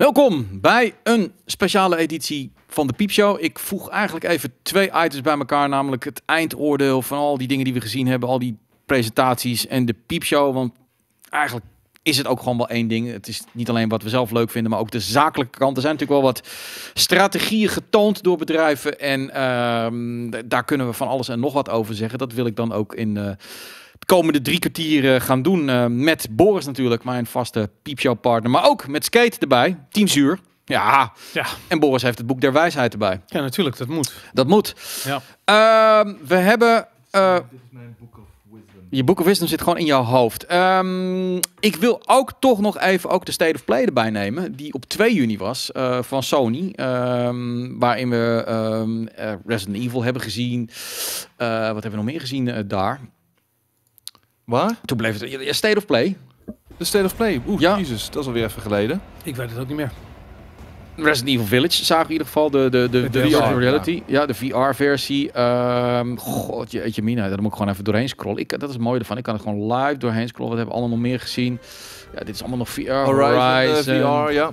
Welkom bij een speciale editie van de Piepshow. Ik voeg eigenlijk even twee items bij elkaar, namelijk het eindoordeel van al die dingen die we gezien hebben, al die presentaties en de Piepshow. Want eigenlijk is het ook gewoon wel één ding. Het is niet alleen wat we zelf leuk vinden, maar ook de zakelijke kant. Er zijn natuurlijk wel wat strategieën getoond door bedrijven en ehm, daar kunnen we van alles en nog wat over zeggen. Dat wil ik dan ook in uh, de komende drie kwartier uh, gaan doen uh, met Boris natuurlijk, mijn vaste Piepshow partner, maar ook met Skate erbij, Team Zuur. Ja. ja, en Boris heeft het boek der wijsheid erbij. Ja, natuurlijk, dat moet. Dat moet. Ja. Uh, we hebben... Uh, je Book of Wisdom zit gewoon in jouw hoofd. Um, ik wil ook toch nog even ook de State of Play erbij nemen. Die op 2 juni was uh, van Sony. Um, waarin we um, Resident Evil hebben gezien. wat hebben we nog meer gezien daar? Waar? Toen bleef het... Ja, State of Play. De State of Play? Oeh, ja. jezus. Dat is alweer even geleden. Ik weet het ook niet meer. Resident Evil Village zagen we in ieder geval de, de, de, de, de VR, reality. Ja, ja de VR-versie. Um, God, jeetje mina, daar moet ik gewoon even doorheen scrollen. Ik, dat is het mooie ervan. Ik kan het gewoon live doorheen scrollen. Wat hebben we allemaal nog meer gezien? Ja, dit is allemaal nog VR. Horizon, Horizon uh, VR, ja.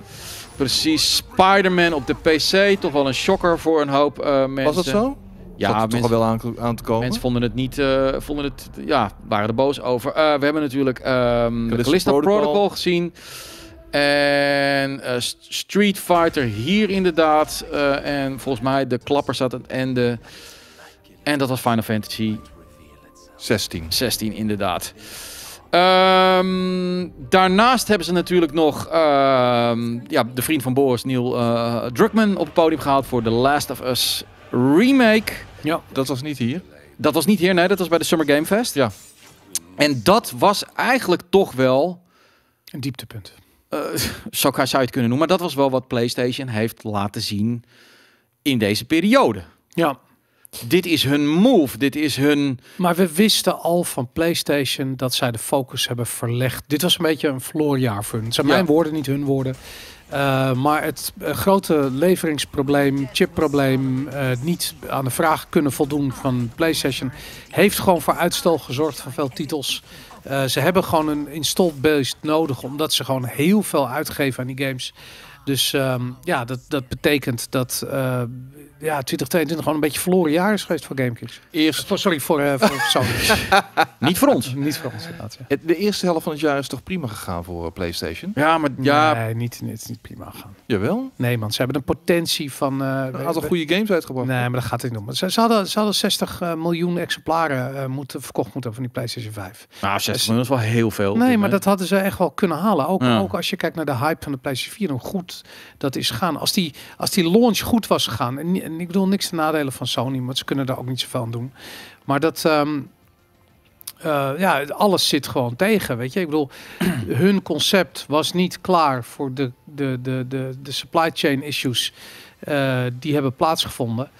Precies. Spider-Man op de PC. Toch wel een shocker voor een hoop uh, mensen. Was dat zo? Ja, mensen, toch wel aan, aan, te komen. Mensen vonden het niet, uh, vonden het, ja, waren er boos over. we hebben natuurlijk um, de Callisto Protocol. Protocol gezien. En uh, Street Fighter hier inderdaad. En volgens mij de klapper zat het einde. En dat was Final Fantasy 16. 16 inderdaad. Um, daarnaast hebben ze natuurlijk nog uh, ja, de vriend van Boris, Neil uh, Druckmann, op het podium gehaald voor The Last of Us Remake. Ja, dat was niet hier. Dat was niet hier, nee, dat was bij de Summer Game Fest. Ja. En dat was eigenlijk toch wel... Een dieptepunt. Uh, zo zou je het kunnen noemen. Maar dat was wel wat PlayStation heeft laten zien in deze periode. Ja. Dit is hun move. Dit is hun. Maar we wisten al van PlayStation dat zij de focus hebben verlegd. Dit was een beetje een verloren jaar voor hun. Het zijn ja. mijn woorden, niet hun woorden. Uh, maar het uh, grote leveringsprobleem, chipprobleem, uh, niet aan de vraag kunnen voldoen van PlayStation, heeft gewoon voor uitstel gezorgd van veel titels. Ze hebben gewoon een installed base nodig, omdat ze gewoon heel veel uitgeven aan die games. Dus um, ja, dat, dat betekent dat ja, 2022 gewoon een beetje verloren jaar is geweest voor GameKings. Eerst... Oh, sorry, voor, uh, voor Sony. Niet voor ons. Niet voor ons, inderdaad. Ja. De eerste helft van het jaar is toch prima gegaan voor PlayStation? Ja, maar ja... Nee, niet, niet, niet prima gegaan. Jawel? Nee, man. Ze hebben een potentie van... Uh, ze hadden goede games uitgebracht. Nee, maar dat gaat niet om. Ze, ze, hadden, ze hadden 60 uh, miljoen exemplaren uh, moeten, verkocht moeten van die PlayStation 5. Nou, 60 miljoen is wel heel veel. Nee, maar dat hadden ze echt wel kunnen halen. Ook, ja. ook als je kijkt naar de hype van de PlayStation 4, hoe goed dat is gaan. Als die, als die launch goed was gegaan, en, en ik bedoel niks te nadelen van Sony, maar ze kunnen daar ook niet zoveel aan doen. Maar dat, um, uh, ja, alles zit gewoon tegen, weet je. Ik bedoel, hun concept was niet klaar voor de, de, de, de, de supply chain issues uh, die hebben plaatsgevonden.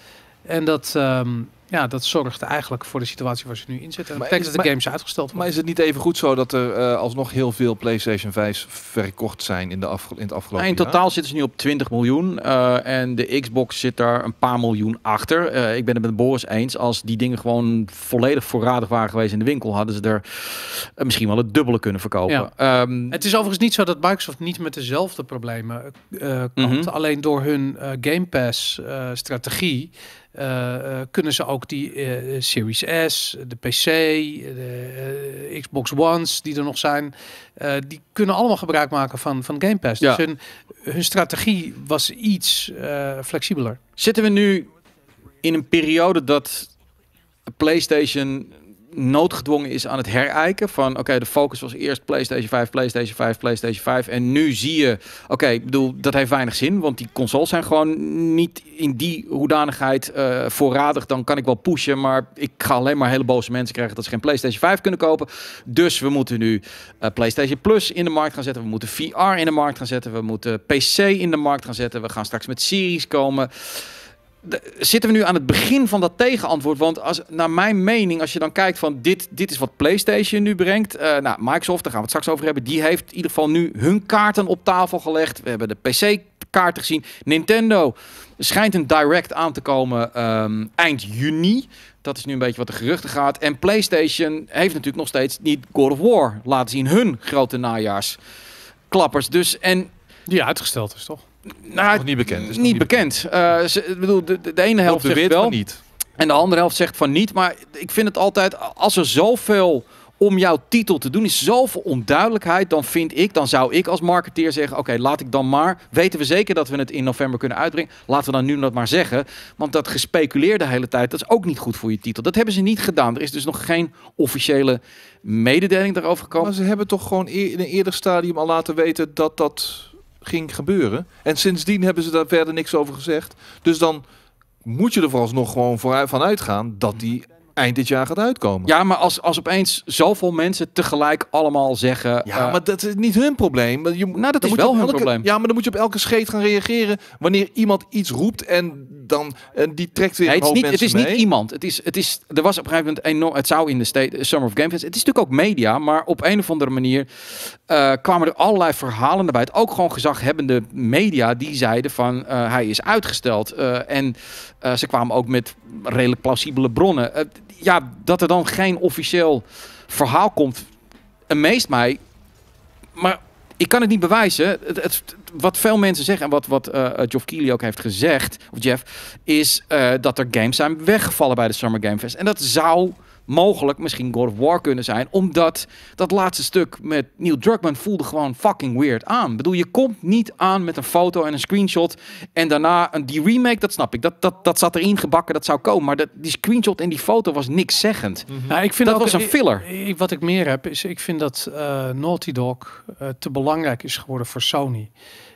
En dat, um, ja, dat zorgt eigenlijk voor de situatie waar ze nu in zitten. Dat betekent dat de games uitgesteld worden. Maar is het niet even goed zo dat er uh, alsnog heel veel PlayStation 5 verkocht zijn in, de af, in het afgelopen ja, In totaal jaar? zitten ze nu op 20 miljoen. Uh, en de Xbox zit daar een paar miljoen achter. Uh, ik ben het met Boris eens. Als die dingen gewoon volledig voorradig waren geweest in de winkel, hadden ze er misschien wel het dubbele kunnen verkopen. Ja. Um, het is overigens niet zo dat Microsoft niet met dezelfde problemen komt. Mm -hmm. Alleen door hun Game Pass strategie uh, uh, kunnen ze ook die uh, Series S, de PC, de Xbox Ones die er nog zijn, die kunnen allemaal gebruik maken van, van Game Pass. Ja. Dus hun, hun strategie was iets flexibeler. Zitten we nu in een periode dat PlayStation noodgedwongen is aan het herijken van oké, de focus was eerst PlayStation 5, PlayStation 5, PlayStation 5 en nu zie je oké, ik bedoel dat heeft weinig zin, want die consoles zijn gewoon niet in die hoedanigheid uh, voorradig, dan kan ik wel pushen, maar ik ga alleen maar hele boze mensen krijgen dat ze geen PlayStation 5 kunnen kopen. Dus we moeten nu uh, PlayStation Plus in de markt gaan zetten, we moeten VR in de markt gaan zetten, we moeten PC in de markt gaan zetten, we gaan straks met series komen zitten we nu aan het begin van dat tegenantwoord? Want als, naar mijn mening, als je dan kijkt van dit, dit is wat PlayStation nu brengt. Uh, nou, Microsoft, daar gaan we het straks over hebben. Die heeft in ieder geval nu hun kaarten op tafel gelegd. We hebben de PC-kaarten gezien. Nintendo schijnt een direct aan te komen um, eind juni. Dat is nu een beetje wat de geruchten gaat. En PlayStation heeft natuurlijk nog steeds niet God of War laten zien. Hun grote najaarsklappers. Dus en Die uitgesteld is, toch? Nou, Nog niet bekend. Is niet bekend. Eh, ze, bedoel, de, de, de ene helft de zegt wel van niet. en de andere helft zegt van niet. Maar ik vind het altijd, als er zoveel om jouw titel te doen is, zoveel onduidelijkheid, dan vind ik, dan zou ik als marketeer zeggen, oké, laat ik dan maar, weten we zeker dat we het in november kunnen uitbrengen, laten we dan nu dat maar zeggen. Want dat gespeculeerde de hele tijd, dat is ook niet goed voor je titel. Dat hebben ze niet gedaan. Er is dus nog geen officiële mededeling daarover gekomen. Maar ze hebben toch gewoon in een eerder stadium al laten weten dat dat ging gebeuren. En sindsdien hebben ze daar verder niks over gezegd. Dus dan moet je er vooralsnog gewoon vooruit van uitgaan dat die eind dit jaar gaat uitkomen. Ja, maar als, als opeens zoveel mensen tegelijk allemaal zeggen... Ja, eh, maar dat is niet hun probleem. Maar Je, Nou, dat is wel hun elke- probleem. Ja, maar dan moet je op elke scheet gaan reageren wanneer iemand iets roept en dan en die trekt weer Nee, het is niet, het is niet iemand. Het is, het is, er was op een gegeven moment enorm. Het zou in de state, Summer of Game Fest. Het is natuurlijk ook media, maar op een of andere manier eh, kwamen er allerlei verhalen naar buiten. Ook gewoon gezaghebbende media die zeiden van eh, hij is uitgesteld. Eh, en eh, ze kwamen ook met redelijk plausibele bronnen. Ja, dat er dan geen officieel verhaal komt, meest mij. Maar ik kan het niet bewijzen. Het, wat veel mensen zeggen en wat, wat eh Geoff ook heeft gezegd, of Jeff, is eh, dat er games zijn weggevallen bij de Summer Game Fest. En dat zou mogelijk misschien God of War kunnen zijn, omdat dat laatste stuk met Neil Druckmann voelde gewoon fucking weird aan. Ik bedoel, je komt niet aan met een foto en een screenshot en daarna een, die remake, dat snap ik. Dat, dat, dat zat erin gebakken, dat zou komen. Maar dat, die screenshot en die foto was niks zeggend. Nou, ik vind Dat ook- was een filler. ik- wat ik meer heb, is ik vind dat eh, Naughty Dog eh, te belangrijk is geworden voor Sony.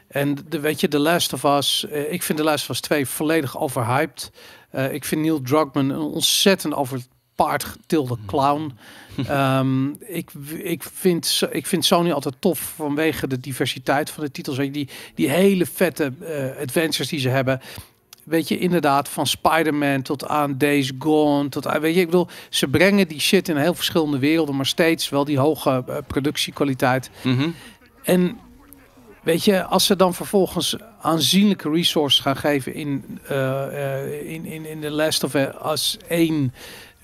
En de, weet je, The Last of Us, eh, ik vind The Last of Us 2 volledig overhyped. Eh, ik vind Neil Druckmann een ontzettend over paard getilde clown. Ehm, ik, ik, vind, ik vind Sony altijd tof vanwege de diversiteit van de titels. Weet je, die, die hele vette eh, adventures die ze hebben. Weet je, inderdaad, van Spider-Man tot aan Days Gone. Tot aan, weet je, ik bedoel, ze brengen die shit in heel verschillende werelden, maar steeds wel die hoge eh, productiekwaliteit. Mhm. En weet je, als ze dan vervolgens aanzienlijke resources gaan geven in, eh, eh, in, in, in The Last of Us 1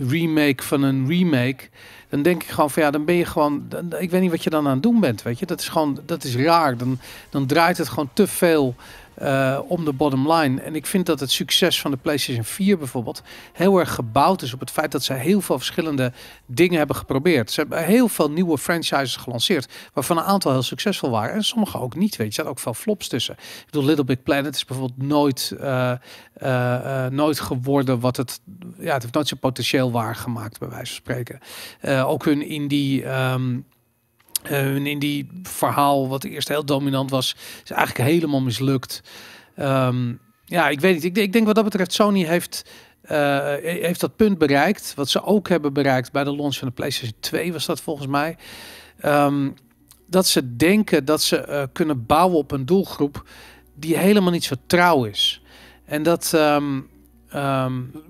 remake van een remake, dan denk ik gewoon van ja, dan ben je gewoon, ik weet niet wat je dan aan het doen bent, weet je. Dat is gewoon, dat is raar. Dan, dan draait het gewoon te veel eh, om de bottom line. En ik vind dat het succes van de PlayStation 4 bijvoorbeeld heel erg gebouwd is op het feit dat ze heel veel verschillende dingen hebben geprobeerd. Ze hebben heel veel nieuwe franchises gelanceerd, waarvan een aantal heel succesvol waren en sommige ook niet. Weet je, er zaten ook veel flops tussen. Ik bedoel, Little Big Planet is bijvoorbeeld nooit, eh, eh, nooit geworden wat het, ja, het heeft nooit zijn potentieel waargemaakt, bij wijze van spreken. Ook hun indie. ehm hun indie verhaal, wat eerst heel dominant was, is eigenlijk helemaal mislukt. Ehm, ja, ik weet niet. Ik, ik denk wat dat betreft, Sony heeft, eh, heeft dat punt bereikt. Wat ze ook hebben bereikt bij de launch van de PlayStation 2 was dat volgens mij. Ehm, dat ze denken dat ze eh, kunnen bouwen op een doelgroep die helemaal niet zo trouw is. En dat. ehm,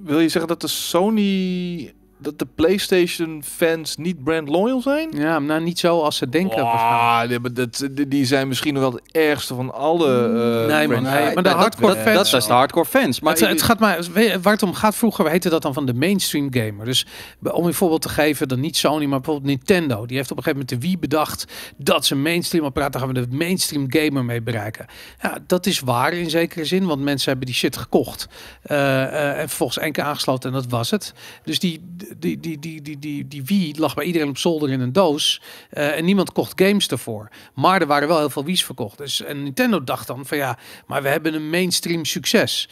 Wil je zeggen dat de Sony, dat de PlayStation fans niet brand loyal zijn? ja, nou niet zo als ze denken. Ah, die, dat, die- die zijn misschien nog wel het ergste van alle. eh, Nee, man, brands. nee, maar de dat- hardcore dat, fans- Dat, is de hardcore fans. Maar het, het gaat maar waar het om gaat. Vroeger heette dat dan van de mainstream gamer. Dus om een voorbeeld te geven, dan niet Sony, maar bijvoorbeeld Nintendo. Die heeft op een gegeven moment de Wii bedacht dat ze mainstream apparaat, daar gaan we de mainstream gamer mee bereiken. Ja, dat is waar in zekere zin, want mensen hebben die shit gekocht eh, eh, en vervolgens één keer aangesloten en dat was het. Dus die, die, die, die, die, die, die Wii lag bij iedereen op zolder in een doos eh, en niemand kocht games ervoor. Maar er waren wel heel veel Wii's verkocht. Dus en Nintendo dacht dan van ja, maar we hebben een mainstream succes.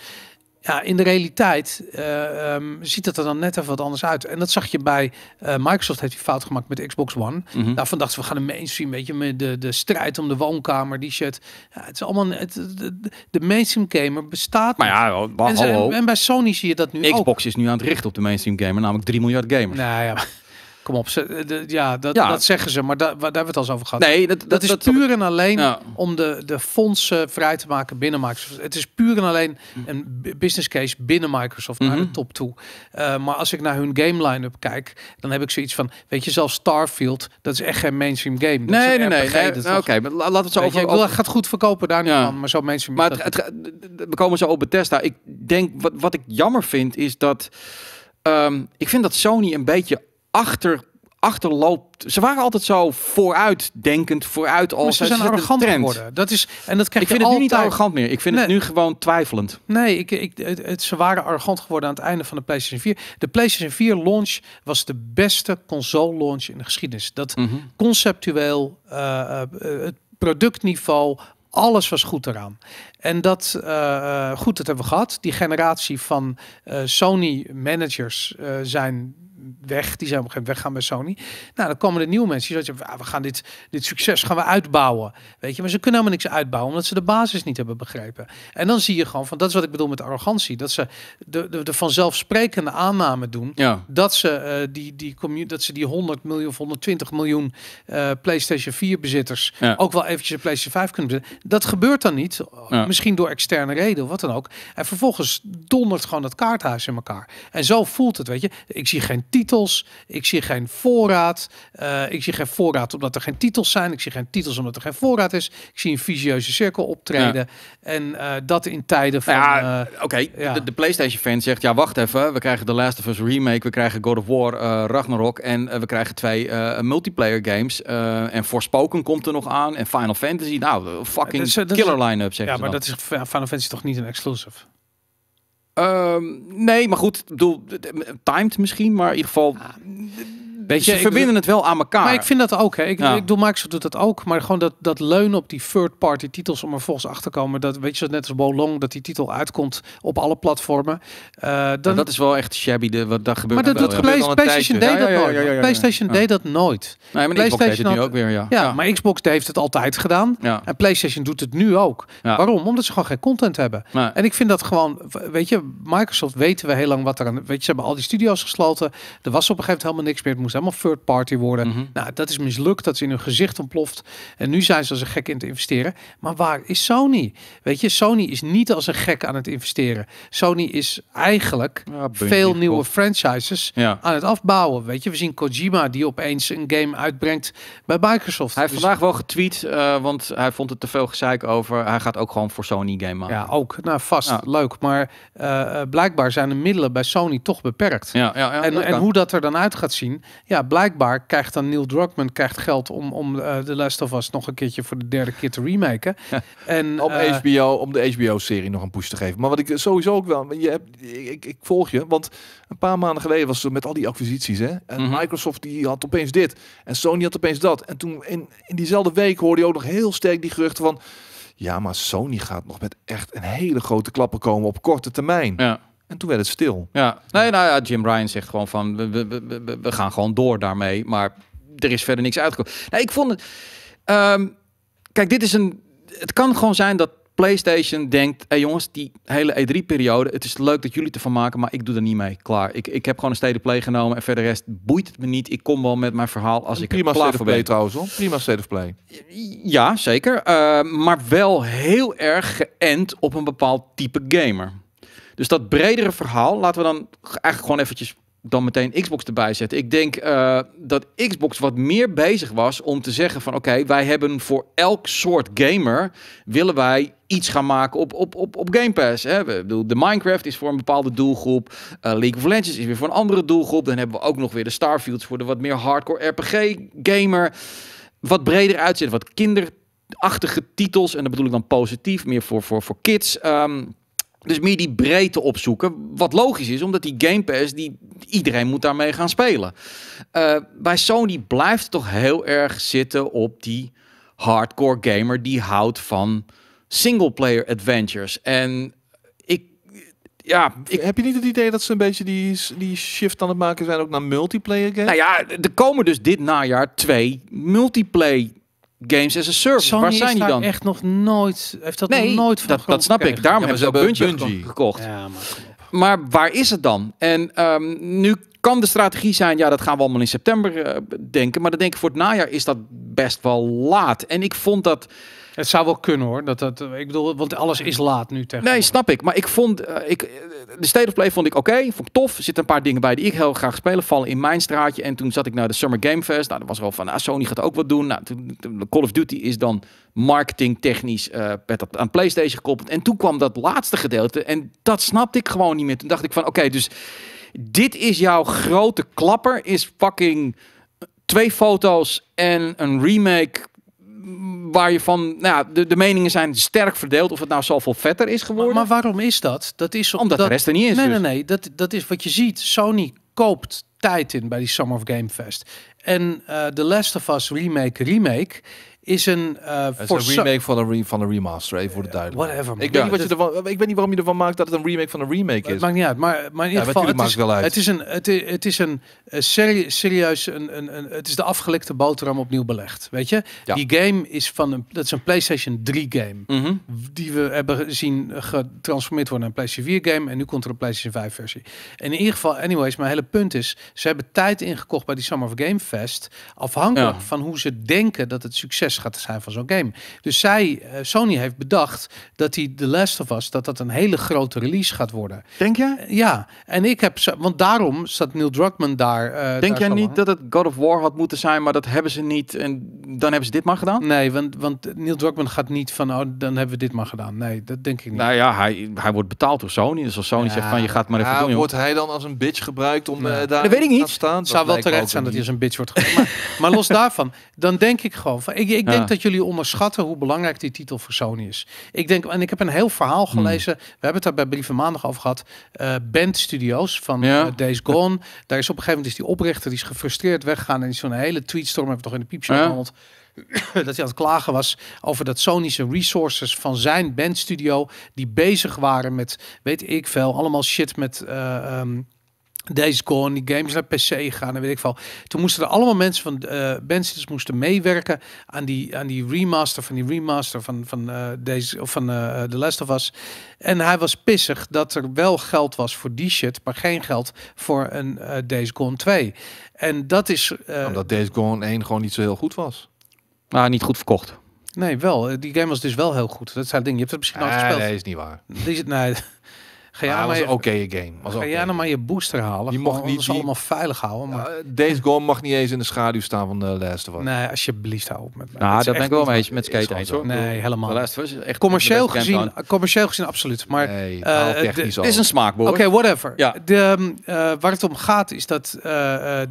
Ja, in de realiteit eh, ehm, ziet het er dan net even wat anders uit. En dat zag je bij eh, Microsoft heeft die fout gemaakt met de Xbox One. Mhm. Daarvan dachten ze, we gaan een mainstream, weet je, met de, de strijd om de woonkamer, die shit. Ja, het is allemaal, het, de, de mainstream gamer bestaat. Maar ja, en, ze- en bij Sony zie je dat nu ook. Xbox is nu aan het richten op de mainstream gamer, namelijk 3 miljard gamers. Nou ja, kom op. Ze, de, ja, dat, Ja. dat zeggen ze, maar da, daar hebben we het al eens over gehad. Nee, dat, dat, is puur en alleen Ja. om de, de fondsen vrij te maken binnen Microsoft. Het is puur en alleen een business case binnen Microsoft naar Mhm. de top toe. Uh, maar als ik naar hun game line-up kijk, dan heb ik zoiets van, weet je, zelfs Starfield, dat is echt geen mainstream game. Dat Nee, nee, nee. Nee. dat Nou, Oké, maar la- laten we het zo weet je, over... ik wil, over- het gaat goed verkopen daar Ja. van, maar zo mainstream. Maar dat het, we komen zo op Bethesda. Ik denk, wat, wat ik jammer vind, is dat... ehm, ik vind dat Sony een beetje achter achterloopt. Ze waren altijd zo vooruitdenkend, vooruit als ze zijn arrogant geworden. Dat is, en dat krijg Ik vind je het nu niet arrogant meer. Ik vind het nu gewoon twijfelend. Nee, ik, ik, het, het- ze waren arrogant geworden aan het einde van de PlayStation 4. De PlayStation 4 launch was de beste console launch in de geschiedenis. Dat Mhm. conceptueel, eh, eh, het productniveau, alles was goed eraan. En dat, eh, goed, dat hebben we gehad. Die generatie van Sony managers zijn weg. Die zijn op een gegeven moment weggaan bij Sony. Nou, dan komen de nieuwe mensen. Die zeggen, "Ah, we gaan dit, dit succes gaan we uitbouwen. Weet je, maar ze kunnen helemaal niks uitbouwen omdat ze de basis niet hebben begrepen. En dan zie je gewoon van, dat is wat ik bedoel met arrogantie. Dat ze de, de, de vanzelfsprekende aanname doen Ja. dat ze eh, die die commu- dat ze die 100 miljoen of 120 miljoen eh, PlayStation 4 bezitters Ja. ook wel eventjes een PlayStation 5 kunnen bezitten. Dat gebeurt dan niet, Ja. misschien door externe reden of wat dan ook. En vervolgens dondert gewoon dat kaarthuis in elkaar. En zo voelt het, weet je. Ik zie geen titels, ik zie geen voorraad, eh, ik zie geen voorraad omdat er geen titels zijn, ik zie geen titels omdat er geen voorraad is. Ik zie een visieuze cirkel optreden en eh, dat in tijden van. Nou ja, eh, oké. ja. De, de PlayStation-fan zegt: ja, wacht even. We krijgen The Last of Us remake, we krijgen God of War, Ragnarok en we krijgen twee multiplayer games. en Forspoken komt er nog aan en Final Fantasy. Nou, fucking is- killer line-up, zeggen ja, maar dat is Final Fantasy toch niet een exclusive? Ehm, nee, maar goed, ik bedoel, timed misschien, maar in ieder geval. Weet ze je, ik- verbinden het wel aan elkaar. Maar ik vind dat ook. Hè. Ik, Ja. ik doe Microsoft doet dat ook. Maar gewoon dat, dat leunen op die third-party titels om er volgens achter te komen. Dat weet je, net als Bolong, dat die titel uitkomt op alle platformen. Eh, dan, dat is wel echt shabby. De, wat daar gebeurt. maar dat doet PlayStation deed dat nooit. PlayStation deed dat nooit. Nee, maar deed het nu PlayStation ook weer, ja. Ja, maar Xbox heeft het altijd gedaan. Ja. En PlayStation doet het nu ook. Waarom? Omdat ze gewoon geen content hebben. Nee. En ik vind dat gewoon, weet je, Microsoft weten we heel lang wat er aan. Weet je, ze hebben al die studio's gesloten. Er was op een gegeven moment helemaal niks meer. Het moest helemaal third party worden. Mhm. Nou, dat is mislukt. Dat is in hun gezicht ontploft. En nu zijn ze als een gek in te investeren. Maar waar is Sony? Weet je, Sony is niet als een gek aan het investeren. Sony is eigenlijk Ja, veel nieuwe franchises Ja. aan het afbouwen. Weet je, we zien Kojima die opeens een game uitbrengt bij Microsoft. Hij heeft Dus- vandaag wel getweet, eh, want hij vond het te veel gezeik over. Hij gaat ook gewoon voor Sony game maken. Ja, ook. Nou, vast. Ja. Leuk. Maar eh, eh, blijkbaar zijn de middelen bij Sony toch beperkt. ja, ja, ja, en, en hoe dat er dan uit gaat zien. Ja, blijkbaar krijgt dan Neil Druckmann krijgt geld om, om eh The Last of Us nog een keertje voor de derde keer te remaken. en Om, eh, HBO, om de HBO-serie nog een push te geven. Maar wat ik sowieso ook wel... Je hebt, ik, ik volg je, want een paar maanden geleden was het met al die acquisities. Hè? En Mhm. Microsoft die had opeens dit. En Sony had opeens dat. En toen in, in diezelfde week hoorde je ook nog heel sterk die geruchten van... Ja, maar Sony gaat nog met echt een hele grote klappen komen op korte termijn. Ja. En toen werd het stil. Ja, nee, nou ja, Jim Ryan zegt gewoon van we, we, we, we- we gaan gewoon door daarmee, maar er is verder niks uitgekomen. Nou, ik vond het. ehm, kijk, dit is een. Het kan gewoon zijn dat PlayStation denkt: hé jongens, die hele E3-periode, het is leuk dat jullie ervan maken, maar ik doe er niet mee. Klaar. Ik, ik heb gewoon een of Play genomen en verder de rest boeit het me niet. Ik kom wel met mijn verhaal als ik prima klaar voor play ben. trouwens hoor. Prima state of play. Ja, zeker. Eh, maar wel heel erg geënt op een bepaald type gamer. Dus dat bredere verhaal, laten we dan eigenlijk gewoon eventjes dan meteen Xbox erbij zetten. Ik denk eh, dat Xbox wat meer bezig was om te zeggen van oké, wij hebben voor elk soort gamer willen wij iets gaan maken op, op, op, op Game Pass. Hè? We, bedoel, de Minecraft is voor een bepaalde doelgroep. eh, League of Legends is weer voor een andere doelgroep. Dan hebben we ook nog weer de Starfields voor de wat meer hardcore RPG gamer. Wat breder uitzet, wat kinderachtige titels. En dat bedoel ik dan positief, meer voor, voor, voor kids. Ehm, dus meer die breedte opzoeken. Wat logisch is, omdat die Game Pass, die, iedereen moet daarmee gaan spelen. Eh, bij Sony blijft het toch heel erg zitten op die hardcore gamer die houdt van single-player adventures. En ik, ja, ik, Heb je niet het idee dat ze een beetje die, die shift aan het maken zijn ook naar multiplayer games? nou ja, er komen dus dit najaar twee multiplayer games as a service. Sony Waar zijn is die daar dan? echt nog nooit, heeft dat nee, nog nooit van dat, dat snap ik. Daarom Ja, hebben ze ook ze Bungie, Bungie. gekocht. Ja, maar waar is het dan? En ehm, nu kan de strategie zijn, ja, dat gaan we allemaal in september eh, denken. Maar dan denk ik voor het najaar is dat best wel laat. En ik vond dat. Het zou wel kunnen hoor. Dat, dat, ik bedoel, want alles is laat nu tegen. Nee, snap ik. Maar ik vond. eh, ik, eh, de State of Play vond ik oké. Vond ik tof. Er zitten een paar dingen bij die ik heel graag spelen. Vallen in mijn straatje. En toen zat ik naar de Summer Game Fest. Nou, dat was er al van. Nou, Sony gaat ook wat doen. Nou, toen, Call of Duty is dan marketingtechnisch werd dat aan PlayStation gekoppeld. En toen kwam dat laatste gedeelte. En dat snapte ik gewoon niet meer. Toen dacht ik van oké, dus dit is jouw grote klapper. Is fucking twee foto's en een remake waar je van, nou ja, de, de meningen zijn sterk verdeeld of het nou zoveel vetter is geworden. maar waarom is dat? Dat is omdat de rest er niet is. Nee, dus. nee, nee. Dat, dat is wat je ziet. Sony koopt tijd in bij die Summer of Game Fest. En eh The Last of Us remake remake is een eh voor is een remake van een, re van een remaster, even voor de duidelijkheid. whatever. man. Ik weet, Ja, niet wat je ervan, ik weet niet waarom je ervan maakt dat het een remake van een remake Het is. maakt niet uit, maar, maar in ieder geval, het maakt is, wel uit. het is een, het is, het is een eh, serie, serieus, een, een, een, het is de afgelikte boterham opnieuw belegd, weet je? Ja. Die game is van een, dat is een PlayStation 3 game, Mhm. die we hebben gezien getransformeerd worden naar een PlayStation 4 game en nu komt er een PlayStation 5 versie. En in ieder geval, anyways, mijn hele punt is, ze hebben tijd ingekocht bij die Summer of Game Fest, afhankelijk Ja. van hoe ze denken dat het succes gaat zijn van zo'n game. Dus zij, eh, Sony heeft bedacht dat die The Last of Us, dat dat een hele grote release gaat worden. Denk jij? Ja, en ik heb, want daarom staat Neil Druckmann daar. eh, Denk daar jij niet lang. dat het God of War had moeten zijn, maar dat hebben ze niet en dan hebben ze dit maar gedaan? Nee, want, want Neil Druckmann gaat niet van, oh, dan hebben we dit maar gedaan. Nee, dat denk ik niet. Nou ja, hij, hij wordt betaald door Sony. Dus als Sony Ja, zegt van je gaat maar even Ja, doen, joh. wordt hij dan als een bitch gebruikt om eh, daar Dat weet ik niet. te staan? het zou wel terecht zijn dat hij als een bitch wordt gemaakt. maar, maar los daarvan, dan denk ik gewoon van, ik, ik denk Ja. dat jullie onderschatten hoe belangrijk die titel voor Sony is. Ik denk, en ik heb een heel verhaal Hmm. gelezen. We hebben het daar bij Brieven Maandag over gehad. Eh Band Studios van Ja. eh, Days Gone. Daar is op een gegeven moment is die oprichter, die is gefrustreerd weggegaan en die zo'n hele tweetstorm hebben we toch in de piepshow Ja. behandeld. dat hij aan het klagen was over dat Sony's resources van zijn bandstudio die bezig waren met, weet ik veel, allemaal shit met eh, ehm, Days Gone, die games naar PC gaan en weet ik veel. Toen moesten er allemaal mensen van eh bandstudios moesten meewerken aan die, aan die remaster van die remaster van, van, eh deze, of van eh The Last of Us. En hij was pissig dat er wel geld was voor die shit, maar geen geld voor een eh Days Gone 2. En dat is... eh, Omdat Days Gone 1 gewoon niet zo heel goed was. Maar niet goed verkocht. Nee, wel. Die game was dus wel heel goed. Dat zijn dingen. Je hebt het misschien al Nee, gespeeld. nee, is niet waar. Die is, nee. Ga jij, Ja, nou was maar een je, oké game. Was ga oké. jij nou maar je booster halen? Die mocht niet- die- allemaal veilig houden. Maar, Ja, Days Gone mag niet eens in de schaduw staan van de Last of Us. nee, alsjeblieft hou op met mij. Nou, Dat ben ik wel mee met skate eens hoor. Nee, helemaal De niet. Last of Us is echt Commercieel gezien, commercieel gezien absoluut. Maar Nee, eh, technisch de- al. Het is een smaakboor. Oké, whatever. Ja. De, eh, waar het om gaat is dat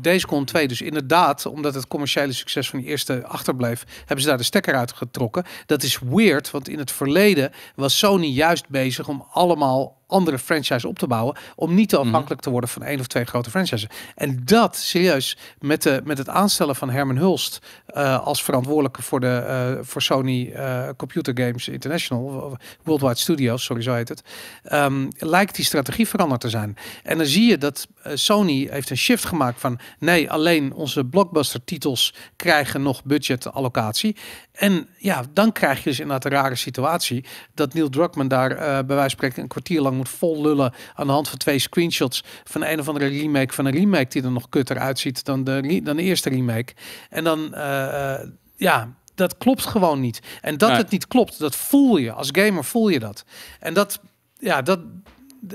Days Gone 2 dus inderdaad, omdat het commerciële succes van die eerste achterbleef, hebben ze daar de stekker uit getrokken. Dat is weird, want in het verleden was Sony juist bezig om allemaal andere franchises op te bouwen, om niet te afhankelijk te worden van één of twee grote franchises. En dat, serieus, met, de, met het aanstellen van Herman Hulst eh, als verantwoordelijke voor, de, eh, voor Sony eh, Computer Games International, Worldwide Studios, sorry, zo heet het, ehm, lijkt die strategie veranderd te zijn. En dan zie je dat Sony heeft een shift gemaakt van nee, alleen onze blockbuster titels krijgen nog budgetallocatie. En ja, dan krijg je dus inderdaad een rare situatie dat Neil Druckmann daar eh, bij wijze van spreken een kwartier lang moet vol lullen aan de hand van twee screenshots van een of andere remake van een remake die er nog kutter uitziet dan de, dan de eerste remake. En dan, eh, eh, ja, dat klopt gewoon niet. En dat Nee. het niet klopt, dat voel je. Als gamer voel je dat. En dat, ja, dat,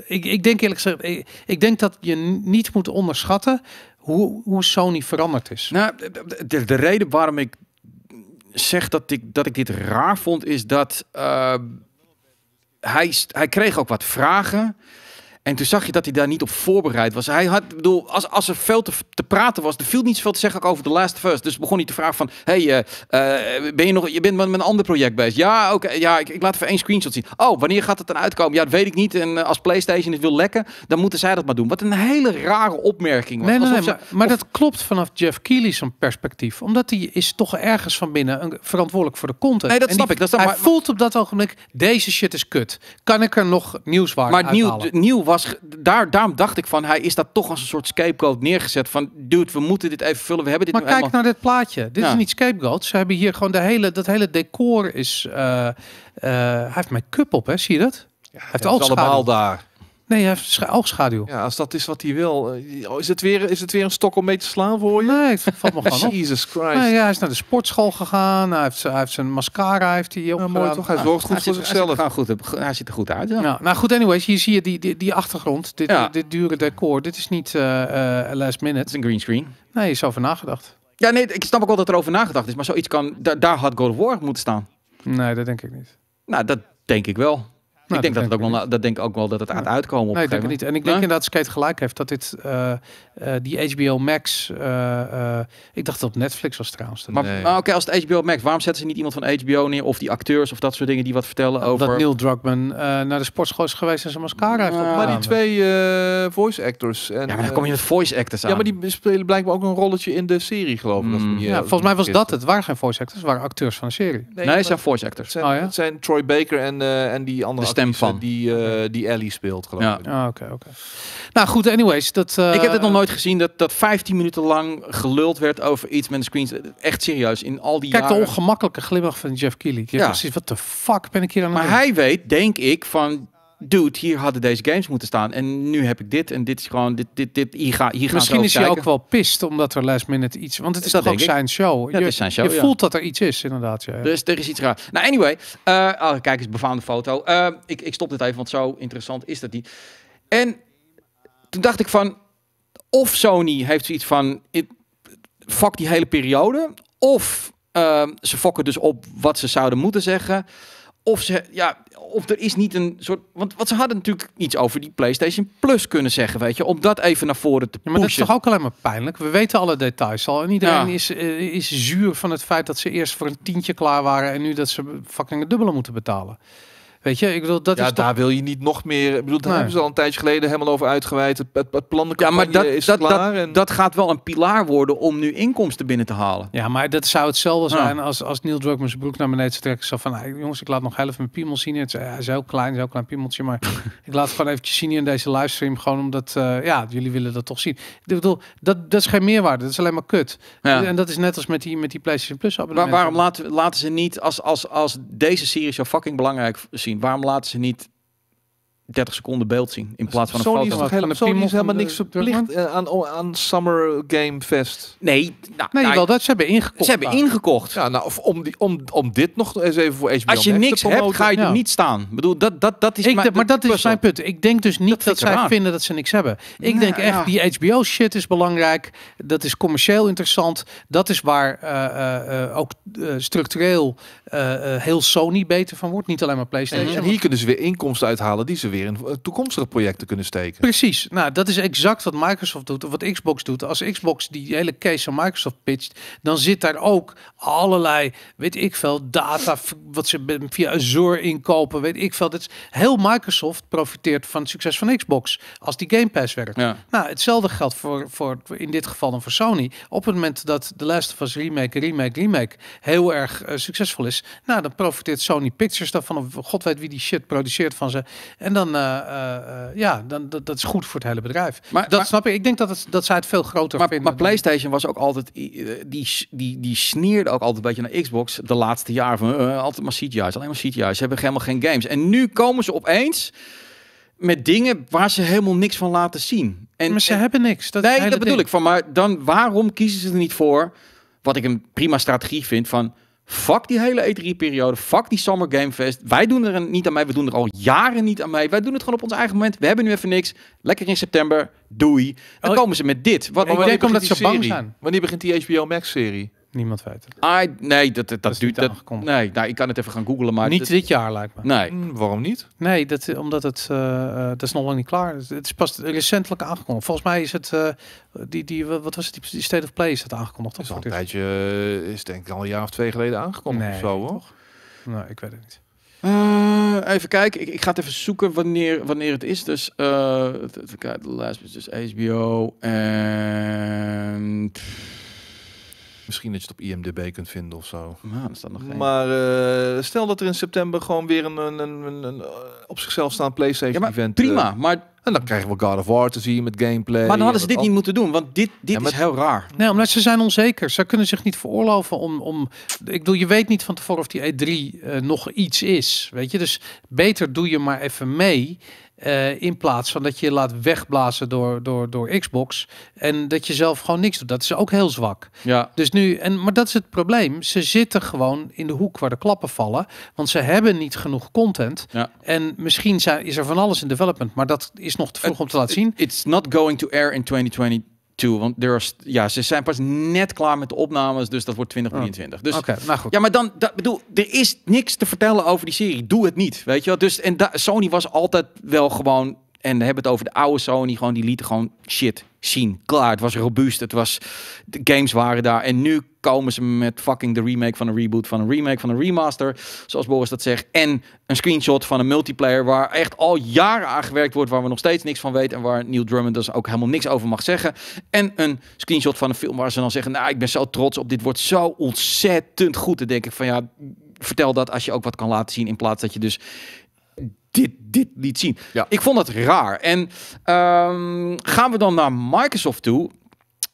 ik, ik denk eerlijk gezegd, ik, ik denk dat je niet moet onderschatten hoe, hoe Sony veranderd is. Nou, de, de reden waarom ik zeg dat ik, dat ik dit raar vond, is dat eh, hij, hij kreeg ook wat vragen. En toen zag je dat hij daar niet op voorbereid was. Hij had, bedoel, als, als er veel te, te praten was, er viel niet zoveel te zeggen over The Last of Us. Dus begon hij te vragen van, hey, eh, eh, ben je nog, je bent met, met een ander project bezig? Ja, oké, ja, ik, ik laat even één screenshot zien. Oh, wanneer gaat het dan uitkomen? Ja, dat weet ik niet. En eh, als PlayStation het wil lekken, dan moeten zij dat maar doen. Wat een hele rare opmerking was. Nee, nee, nee, maar, ze- maar of- dat klopt vanaf Jeff Keighley's perspectief. Omdat hij is toch ergens van binnen een, verantwoordelijk voor de content. Nee, dat En snap die- ik, dat snap- hij maar- voelt op dat ogenblik, deze shit is kut. Kan ik er nog nieuwswaarde Maar nieuw, nieuw was, daar, daarom dacht ik van, hij is dat toch als een soort scapegoat neergezet. Van, dude, we moeten dit even vullen. We hebben dit Maar kijk helemaal... naar dit plaatje. Dit Ja. is niet scapegoat. Ze hebben hier gewoon de hele, dat hele decor is... eh, eh, hij heeft make-up op, hè? Zie je dat? Ja, heeft het is oogschaduw. allemaal daar. Nee, hij heeft scha- oogschaduw. Ja, als dat is wat hij wil. eh, oh, is, het weer, is het weer een stok om mee te slaan voor je? Nee, het valt me gewoon op. Jesus Christ. Nee, ja, hij is naar de sportschool gegaan. Hij heeft, hij heeft zijn mascara heeft hij Ja, opgedaan. mooi toch? Hij Ja, zorgt goed hij voor zichzelf. Hij ziet, er goed, hij ziet er goed uit. Ja. Ja, nou goed, anyways, hier zie je die, die, die achtergrond. Dit, Ja. dit dure decor. Dit is niet eh eh, last Het minute. is een green screen. Nee, is over nagedacht. Ja, nee, ik snap ook wel dat er over nagedacht is. Maar zoiets kan, da- daar had God of War moeten staan. Nee, dat denk ik niet. Nou, dat denk ik wel. Ik denk dat, het ook wel, dat denk ik ook wel dat het gaat Ja. uitkomen op Nee, ik denk het niet. En ik denk Nee? inderdaad, Skate gelijk heeft dat dit, eh, eh, die HBO Max, eh, eh, ik dacht dat het op Netflix was trouwens. Maar, Nee. maar oké, als het HBO Max, waarom zetten ze niet iemand van HBO neer of die acteurs of dat soort dingen die wat vertellen over? Dat Neil Druckmann eh, naar de sportschool is geweest en zijn mascara heeft. Maar die twee eh, voice actors. En, ja, maar dan kom je met voice actors aan. ja, maar die spelen blijkbaar ook een rolletje in de serie, geloof ik. Mm. niet, Ja, volgens mij was dat het. Het waren geen voice actors, het waren acteurs van de serie. nee, het zijn voice actors. het zijn, Oh, ja? het zijn Troy Baker en, eh, en die andere De stem actrice van. die, eh, die Ellie speelt, geloof Ja. ik. Ah, Oké, oké. Nou goed, anyways. Dat, eh, ik heb het nog nooit gezien dat, dat 15 minuten lang geluld werd over iets met een screens. Echt serieus, in al die Kijk de ongemakkelijke glimlach van Jeff Keighley. Je Ja. precies, wat de fuck ben ik hier aan het Maar hij weet, denk ik, van... Dude, hier hadden deze games moeten staan. En nu heb ik dit. En dit is gewoon... Dit, dit, dit, hier, ga, hier Misschien is hij ook wel pist omdat er last minute iets... Want het is Dat toch ook ik. zijn show? Ja, je is zijn show, je ja. voelt dat er iets is, inderdaad. Ja. Dus er is iets raar. Nou, anyway. eh, oh, kijk eens, befaamde foto. Eh, ik, ik stop dit even, want zo interessant is dat niet. En toen dacht ik van... Of Sony heeft zoiets van... it- fuck die hele periode. Of ehm, ze fokken dus op wat ze zouden moeten zeggen. Of ze... Ja, of er is niet een soort... Want wat ze hadden natuurlijk iets over die PlayStation Plus kunnen zeggen, weet je. Om dat even naar voren te Ja, maar dat is pushen. toch ook alleen maar pijnlijk? We weten alle details al. En iedereen Ja. is, eh, is zuur van het feit dat ze eerst voor een tientje klaar waren... en nu dat ze fucking het dubbele moeten betalen. Weet je, ik bedoel, dat ja, is toch... daar wil je niet nog meer... Ik bedoel, daar Nee. hebben ze al een tijdje geleden helemaal over uitgeweid. Het, het, het plan de Ja, maar dat, is dat, klaar. dat, en... dat gaat wel een pilaar worden om nu inkomsten binnen te halen. Ja, maar dat zou hetzelfde Ja. zijn als, als Neil Druckmann zijn broek naar beneden zou trekken. Zo van, nou, jongens, ik laat nog heel even mijn piemel zien. Het is, ja, hij is heel klein, heel klein piemeltje. Maar ik laat het gewoon eventjes zien hier in deze livestream. Gewoon omdat, eh, ja, jullie willen dat toch zien. Ik bedoel, dat, dat is geen meerwaarde. Dat is alleen maar kut. Ja. En dat is net als met die, met die PlayStation Plus Waar, abonnementen. waarom laten, laten ze niet, als, als, als deze serie zo fucking belangrijk zien, waarom laten ze niet 30 seconden beeld zien in plaats van een Sony foto? is, toch helemaal, Sony piemel is helemaal niks de verplicht eh, aan, aan Summer Game Fest. Nee, nou, Nee, nou, wel dat ze hebben ingekocht. ze hebben ingekocht. Ja, nou, of om, die, om, om dit nog eens even voor HBO Als je niks hebt, ga je er niet staan. Ik bedoel, dat, dat, dat is Ik, mijn- maar dat is mijn punt. Ik denk dus niet Dat zij raar. vinden dat ze niks hebben. Ik denk echt, ja. die HBO shit is belangrijk. Dat is commercieel interessant. Dat is waar eh, eh, eh, ook eh, structureel eh, eh, heel Sony beter van wordt. Niet alleen maar PlayStation. en hier kunnen ze weer inkomsten uithalen die ze weer in eh, toekomstige projecten kunnen steken. Precies. Nou, dat is exact wat Microsoft doet of wat Xbox doet. Als Xbox die hele case van Microsoft pitcht, dan zit daar ook allerlei, weet ik veel, data wat ze via Azure inkopen, weet ik veel. Dat is, heel Microsoft profiteert van het succes van Xbox als die Game Pass werkt. Ja. Nou, hetzelfde geldt voor, voor in dit geval dan voor Sony. Op het moment dat The Last of Us remake, remake, remake heel erg eh, succesvol is, nou dan profiteert Sony Pictures daarvan of god weet wie die shit produceert van ze. En dan, eh, eh, eh, ja, dan dat, dat is goed voor het hele bedrijf. Maar- dat maar- snap ik. Ik denk dat het dat zij het veel groter Maar, vinden. maar dan- PlayStation was ook altijd, die, die, die sneerde ook altijd een beetje naar Xbox de laatste jaren. Van, altijd maar CGI's, alleen maar CGI's. Ze hebben helemaal geen games. En nu komen ze opeens met dingen waar ze helemaal niks van laten zien. En, maar ze en- hebben niks. Dat nee, dat bedoel ding. ik van. Maar dan waarom kiezen ze er niet voor? Wat ik een prima strategie vind van. Fuck die hele E3-periode. Fuck die Summer Game Fest. Wij doen er niet aan mee. We doen er al jaren niet aan mee. Wij doen het gewoon op ons eigen moment. We hebben nu even niks. Lekker in september. Doei. Dan Oh, komen ze met dit. Wat, ik denk omdat ze die bang zijn. Wanneer begint die HBO Max serie? Niemand weet het. I, nee, dat, dat, duurt. Dat, nee, nou, ik kan het even gaan googlen, maar niet dat- dit jaar lijkt me. nee. Hm, waarom niet? Nee, dat, omdat het, eh, eh, dat is nog lang niet klaar. Het het is pas recentelijk aangekondigd. Volgens mij is het, eh, die, die, wat was het, die, State of Play is het aangekondigd. Dat Toch? is al een tijdje, is denk ik al een jaar of twee geleden aangekondigd Nee, of zo hoor. Nee, ik weet het niet. Eh, even kijken. Ik, ik ga het even zoeken wanneer, wanneer het is. Dus, eh. De laatste is dus HBO. En. Misschien dat je het op IMDb kunt vinden of zo. Nou, staat nog geen. Maar eh, stel dat er in september gewoon weer een, een, een, een, een, eh, op zichzelf staand ja, PlayStation maar event. prima. eh, maar, en dan krijgen we God of War te zien met gameplay. maar dan hadden ze dit niet moeten doen. Want dit, dit Ja, maar- is heel raar. Nee, omdat ze zijn onzeker. Ze kunnen zich niet veroorloven om, om... Ik bedoel, je weet niet van tevoren of die E3 eh, nog iets is. Weet je, dus beter doe je maar even mee. Eh, in plaats van dat je je laat wegblazen door, door, door Xbox. En dat je zelf gewoon niks doet. Dat is ook heel zwak. Ja. Dus nu, en, maar dat is het probleem. Ze zitten gewoon in de hoek waar de klappen vallen. Want ze hebben niet genoeg content. Ja. En misschien zijn, is er van alles in development. Maar dat is nog te vroeg om te laten zien. It's not going to air in 2022. 2. Want er is, ja, ze zijn pas net klaar met de opnames, dus dat wordt 2023. Dus Oké, nou goed. ja, maar dan, dat, bedoel, er is niks te vertellen over die serie. Doe het niet, weet je wel. Dus, en Sony was altijd wel gewoon, en we hebben het over de oude Sony, gewoon, die lieten gewoon shit zien. Klaar, het was robuust, het was, de games waren daar. En nu komen ze met fucking de remake van een reboot, van een remake van een remaster, zoals Boris dat zegt. En een screenshot van een multiplayer waar echt al jaren aan gewerkt wordt, waar we nog steeds niks van weten en waar Neil Drummond dus ook helemaal niks over mag zeggen. En een screenshot van een film waar ze dan zeggen, nou, ik ben zo trots op, dit wordt zo ontzettend goed. Dan denk ik van, ja, vertel dat als je ook wat kan laten zien, in plaats dat je dus dit, dit liet zien. Ja. Ik vond dat raar. En ehm, gaan we dan naar Microsoft toe?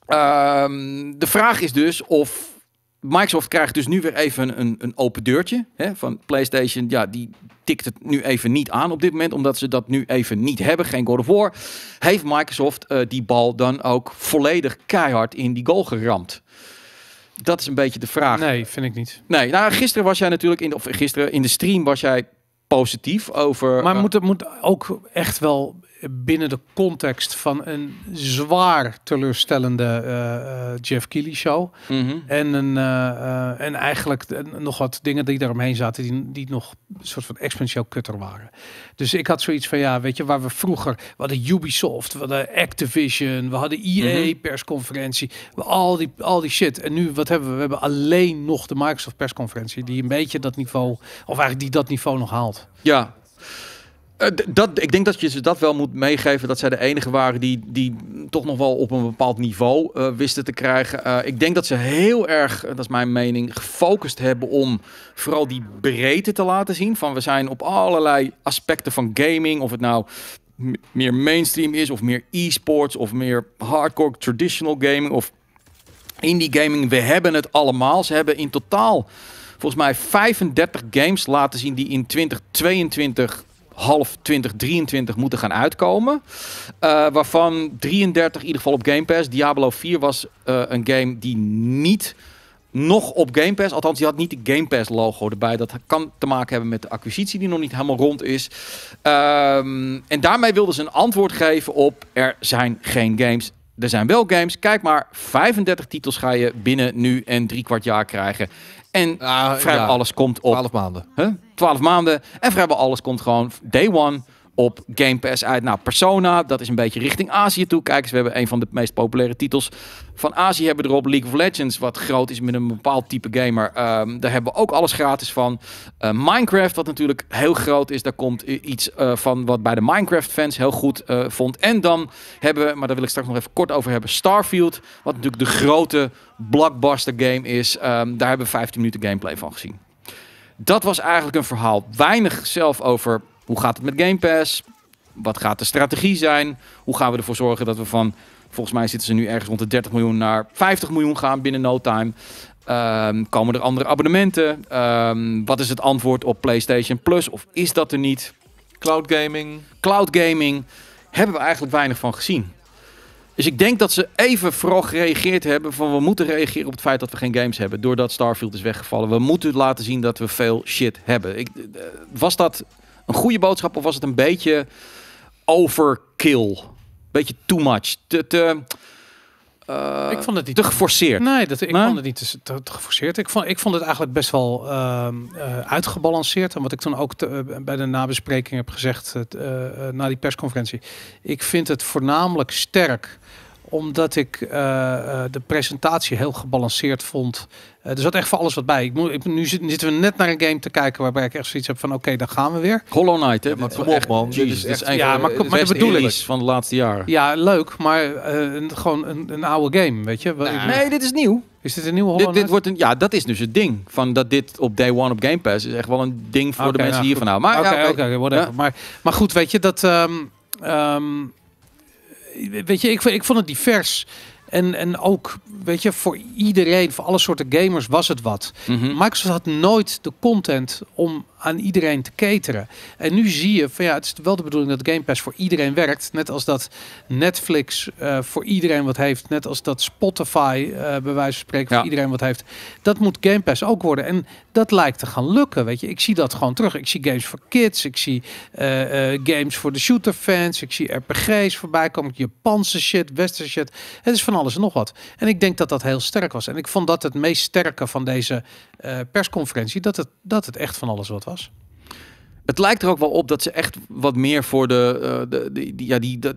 Ehm, de vraag is dus of Microsoft krijgt dus nu weer even een, een open deurtje hè, van PlayStation. Ja, die tikt het nu even niet aan op dit moment, omdat ze dat nu even niet hebben. Geen God of War. Heeft Microsoft eh, die bal dan ook volledig keihard in die goal geramd? Dat is een beetje de vraag. Nee, vind ik niet. Nee, nou, gisteren was jij natuurlijk in de, of gisteren in de stream was jij positief over. Maar eh, moet het moet ook echt wel binnen de context van een zwaar teleurstellende eh, eh, Jeff Keighley show. mhm. En, een, eh, en eigenlijk nog wat dingen die daaromheen zaten, die, die nog een soort van exponentieel kutter waren. Dus ik had zoiets van, ja, weet je, waar we vroeger, we hadden Ubisoft, we hadden Activision, we hadden EA Mhm. persconferentie, we- al die, al die shit. En nu, wat hebben we? We hebben alleen nog de Microsoft persconferentie, die een beetje dat niveau, of eigenlijk die dat niveau nog haalt. Ja. Eh, dat, ik denk dat je ze dat wel moet meegeven. Dat zij de enige waren die, die toch nog wel op een bepaald niveau eh, wisten te krijgen. Eh, ik denk dat ze heel erg, dat is mijn mening, gefocust hebben om vooral die breedte te laten zien. Van we zijn op allerlei aspecten van gaming. Of het nou meer mainstream is, of meer e-sports, of meer hardcore traditional gaming, of indie gaming. We hebben het allemaal. Ze hebben in totaal volgens mij 35 games laten zien die in 2022 half 2023 moeten gaan uitkomen. Eh, waarvan 33 in ieder geval op Game Pass. Diablo 4 was eh, een game die niet nog op Game Pass, althans die had niet de Game Pass logo erbij. Dat kan te maken hebben met de acquisitie die nog niet helemaal rond is. Ehm, en daarmee wilden ze een antwoord geven op er zijn geen games. Er zijn wel games. Kijk maar, 35 titels ga je binnen nu en drie kwart jaar krijgen. En Ah, vrijwel ja, alles komt op 12 maanden. Huh? 12 maanden. En vrijwel alles komt gewoon day one op Game Pass uit. Nou, Persona, dat is een beetje richting Azië toe. Kijk eens, we hebben een van de meest populaire titels van Azië hebben erop. League of Legends, wat groot is met een bepaald type gamer. Ehm, daar hebben we ook alles gratis van. Eh, Minecraft, wat natuurlijk heel groot is. Daar komt iets eh, van wat bij de Minecraft-fans heel goed eh, vond. En dan hebben we, maar daar wil ik straks nog even kort over hebben, Starfield. Wat natuurlijk de grote blockbuster game is. Ehm, daar hebben we 15 minuten gameplay van gezien. Dat was eigenlijk een verhaal. Weinig zelf over hoe gaat het met Game Pass? Wat gaat de strategie zijn? Hoe gaan we ervoor zorgen dat we van, volgens mij zitten ze nu ergens rond de 30 miljoen naar 50 miljoen gaan binnen no time. Ehm, komen er andere abonnementen? Ehm, wat is het antwoord op PlayStation Plus? Of is dat er niet? Cloud gaming. Cloud gaming hebben we eigenlijk weinig van gezien. Dus ik denk dat ze even vooral gereageerd hebben van we moeten reageren op het feit dat we geen games hebben. Doordat Starfield is weggevallen. We moeten laten zien dat we veel shit hebben. Ik, eh, was dat een goede boodschap of was het een beetje overkill? Beetje too much. Te, te, eh, ik vond het niet te geforceerd. Nee, dat, ik vond het niet te, te, te geforceerd. Ik vond, ik vond het eigenlijk best wel ehm, eh, uitgebalanceerd. En wat ik toen ook te- eh, bij de nabespreking heb gezegd na die persconferentie. Ik vind het voornamelijk sterk omdat ik eh, eh, de presentatie heel gebalanceerd vond. Eh, er zat echt voor alles wat bij. Ik moet, ik, nu zit- zitten we net naar een game te kijken waarbij ik echt zoiets heb van oké, daar gaan we weer. Hollow Knight, hè? Ja, maar Dit kom op, echt- man. Dit Jezus, is dit is echt- een Ja, van maar de kom- maar dat beste bedoel ik. indies van de laatste jaren. Ja, leuk, maar eh, een- gewoon een, een oude game, weet je? Nee, dit is nieuw. Is dit een nieuwe Dit, Hollow dit Knight? wordt een, ja, dat is dus het ding. Van dat dit op day one op Game Pass is echt wel een ding voor de mensen nou, die hiervan houden. Maar Oké. Ja. Maar, maar goed, weet je, dat... ehm, ehm, weet je, ik, ik vond het divers. En, en ook, weet je, voor iedereen, voor alle soorten gamers was het wat. mhm. Microsoft had nooit de content om aan iedereen te cateren. En nu zie je van ja, het is wel de bedoeling dat Game Pass voor iedereen werkt. Net als dat Netflix uh, voor iedereen wat heeft. Net als dat Spotify uh, bij wijze van spreken voor iedereen wat heeft. Dat moet Game Pass ook worden. En dat lijkt te gaan lukken. Weet je, ik zie dat gewoon terug. Ik zie games voor kids. Ik zie uh, games voor de shooter fans. Ik zie RPG's voorbij komen. Japanse shit, westerse shit. Het is van alles en nog wat. En ik denk dat dat heel sterk was. En ik vond dat het meest sterke van deze persconferentie. Dat het, dat het echt van alles wat was. Het lijkt er ook wel op dat ze echt wat meer voor de, uh, de, die, ja, die, de,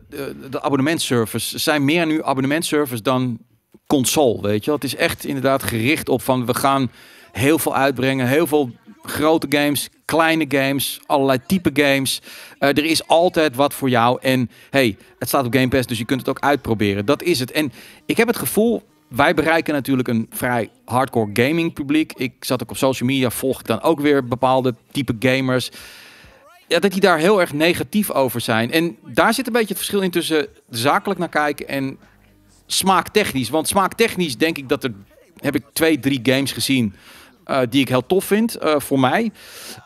de abonnementservice. Zijn meer nu abonnementservice dan console, weet je. Het is echt inderdaad gericht op van we gaan heel veel uitbrengen, heel veel grote games, kleine games, allerlei type games. Er is altijd wat voor jou en hey, het staat op Game Pass, dus je kunt het ook uitproberen. Dat is het. En ik heb het gevoel wij bereiken natuurlijk een vrij hardcore gaming publiek. Ik zat ook op social media, volg ik dan ook weer bepaalde type gamers. Ja, dat die daar heel erg negatief over zijn. En daar zit een beetje het verschil in tussen zakelijk naar kijken en smaaktechnisch. Want smaaktechnisch denk ik dat er, heb ik twee, drie games gezien uh, die ik heel tof vind uh, voor mij.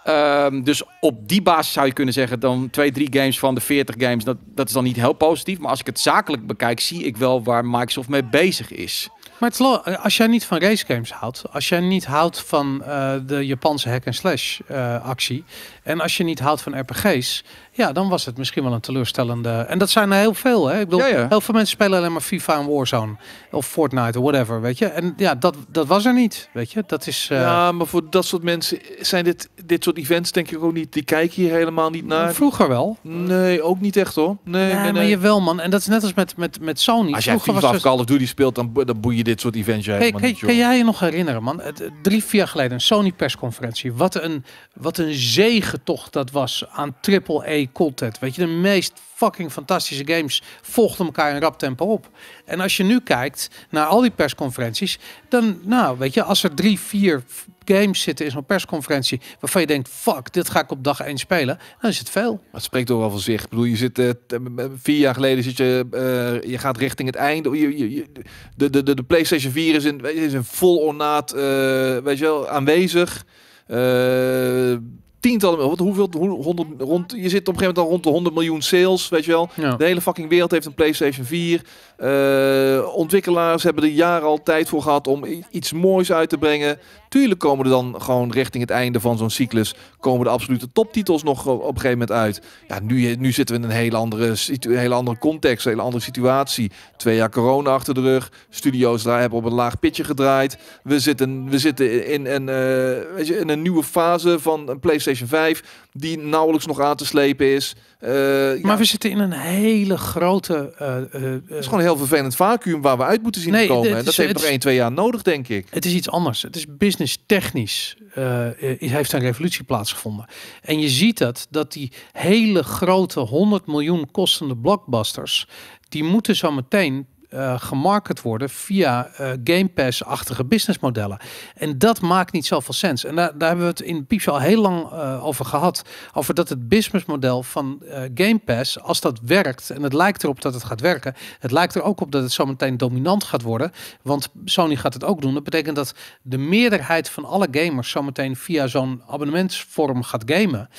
Uh, dus op die basis zou je kunnen zeggen, dan twee, drie games van de 40 games, dat, dat is dan niet heel positief. Maar als ik het zakelijk bekijk, zie ik wel waar Microsoft mee bezig is. Maar het als jij niet van race games houdt, als jij niet houdt van de Japanse hack and slash actie en als je niet houdt van RPG's, ja, dan was het misschien wel een teleurstellende. En dat zijn er heel veel. Hè? Ik bedoel, ja, ja. heel veel mensen spelen alleen maar FIFA en Warzone of Fortnite of whatever, weet je. En ja, dat, dat was er niet, weet je. Dat is. Uh... Ja, maar voor dat soort mensen zijn dit dit soort events denk ik ook niet. Die kijken hier helemaal niet naar. Vroeger wel. Nee, ook niet echt hoor. Nee, ja, nee, maar je wel man. En dat is net als met met met Sony. Als jij FIFA of Call of Duty speelt, dan dan boeien dit soort events jij hey, kan, niet. Kan jij je nog herinneren, man? Het, drie vier jaar geleden een Sony persconferentie. Wat een wat een zegentocht dat was aan triple Content. Weet je, de meest fucking fantastische games volgden elkaar in rap tempo op. En als je nu kijkt naar al die persconferenties, dan, nou, weet je, als er drie, vier games zitten in zo'n persconferentie waarvan je denkt, fuck, dit ga ik op dag 1 spelen, dan is het veel. Het spreekt toch wel van zich. Ik bedoel, je zit uh, vier jaar geleden zit je, uh, je gaat richting het einde. Je, je, de, de, de, de PlayStation 4 is in, is in vol ornaat, uh, weet je wel, aanwezig tientallen, wat, hoeveel, honderd, rond, je zit op een gegeven moment al rond de 100 miljoen sales, weet je wel. De hele fucking wereld heeft een PlayStation 4. Uh, ontwikkelaars hebben er jaren al tijd voor gehad om iets moois uit te brengen. Tuurlijk komen er dan gewoon richting het einde van zo'n cyclus, komen de absolute toptitels nog op een gegeven moment uit. Ja, nu, nu zitten we in een hele andere, een hele andere context, een hele andere situatie. Twee jaar corona achter de rug, studio's daar hebben op een laag pitje gedraaid. We zitten, we zitten in, een, uh, weet je, in een nieuwe fase van een PlayStation 5 die nauwelijks nog aan te slepen is. Uh, maar ja. we zitten in een hele grote. Uh, het is gewoon een heel vervelend vacuüm waar we uit moeten zien nee, komen. En dat is, heeft nog 1, 2 jaar nodig, denk ik. Het is iets anders. Het is business technisch. heeft een revolutie plaatsgevonden. En je ziet dat, dat die hele grote 100 miljoen kostende blockbusters. die moeten zo meteen uh, gemarket worden via uh, Game Pass-achtige businessmodellen. En dat maakt niet zoveel sens. En daar, daar hebben we het in Pieps al heel lang uh, over gehad. Over dat het businessmodel van Game Pass, als dat werkt, en het lijkt erop dat het gaat werken, het lijkt er ook op dat het zometeen dominant gaat worden. Want Sony gaat het ook doen. Dat betekent dat de meerderheid van alle gamers zometeen via zo'n abonnementsvorm gaat gamen.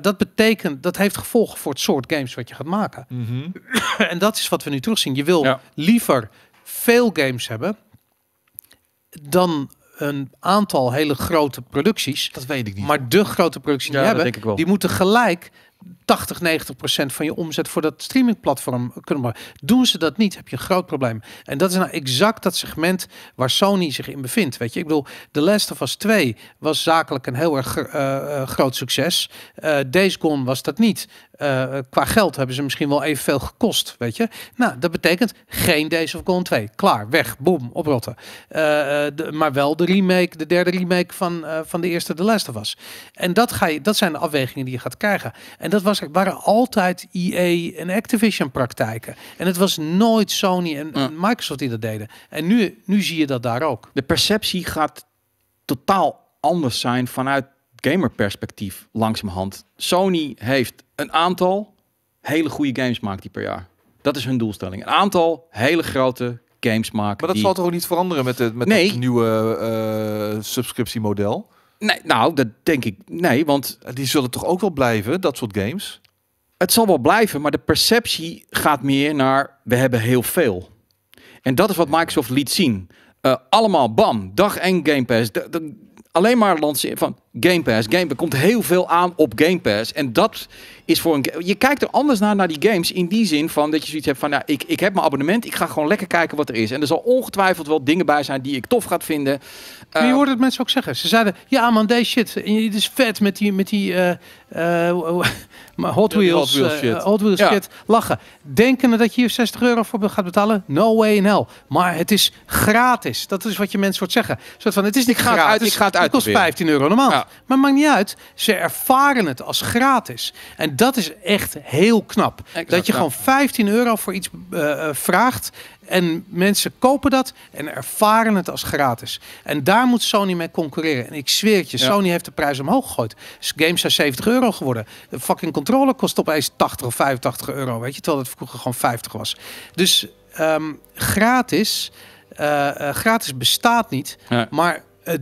dat betekent, dat heeft gevolgen voor het soort games wat je gaat maken. Mm -hmm. en dat is wat we nu terugzien. Je wil ja liever veel games hebben dan een aantal hele grote producties. Dat weet ik niet. Maar de grote producties die hebben, die moeten gelijk 80, 90 procent van je omzet voor dat streamingplatform kunnen maken. Doen ze dat niet, heb je een groot probleem. En dat is nou exact dat segment waar Sony zich in bevindt. Weet je, ik bedoel, The Last of Us 2 was zakelijk een heel erg uh, groot succes. Uh, Days Gone was dat niet. Uh, qua geld hebben ze misschien wel evenveel gekost, weet je. Nou, dat betekent geen Days of Gone 2. Klaar, weg, boom, oprotten. de, maar wel de remake, de derde remake van, van de eerste The Last of Us. En dat, ga je, dat zijn de afwegingen die je gaat krijgen. En dat was, waren altijd EA en Activision praktijken. En het was nooit Sony en, en Microsoft die dat deden. En nu, nu zie je dat daar ook. De perceptie gaat totaal anders zijn vanuit gamerperspectief langzamerhand. Sony heeft een aantal hele goede games maakt die per jaar. Dat is hun doelstelling. Een aantal hele grote games maken. Maar dat die... zal toch ook niet veranderen met, de, met nee. het nieuwe uh, subscriptiemodel? Nee, nou, dat denk ik. Nee, want Die zullen toch ook wel blijven, dat soort games? het zal wel blijven, maar de perceptie gaat meer naar we hebben heel veel. En dat is wat Microsoft liet zien. Eh, allemaal bam, dag 1 Game Pass. De, de- alleen maar lanceren van Game Pass. Game, er komt heel veel aan op Game Pass. En dat is voor een... Je kijkt er anders naar, naar die games in die zin van dat je zoiets hebt van... Nou, ik, ik heb mijn abonnement, ik ga gewoon lekker kijken wat er is. En er zal ongetwijfeld wel dingen bij zijn die ik tof gaat vinden. Maar je Eh, hoorde het mensen ook zeggen. Ze zeiden, ja man, deze shit, het is vet met die, met die eh, eh, Hot Wheels, Hot Wheels shit. Hot Wheels Ja. shit, lachen. Denken dat je hier 60 euro voor gaat betalen? No way in hell. Maar het is gratis. Dat is wat je mensen hoort zeggen. Soort van, het is niet Ik ga het gratis. uit- ik ga het kost uitproberen. 15 euro normaal. Ja. Maar maakt niet uit. Ze ervaren het als gratis. En dat is echt heel knap. Exact, dat je ja. gewoon 15 euro voor iets eh, eh, vraagt. En mensen kopen dat en ervaren het als gratis. En daar moet Sony mee concurreren. En ik zweer het je, Ja. Sony heeft de prijs omhoog gegooid. Dus games zijn 70 euro geworden. De fucking controller kost opeens 80 of 85 euro. Weet je, terwijl het vroeger gewoon 50 was. Dus ehm, gratis, eh, gratis bestaat niet. Ja. Maar de,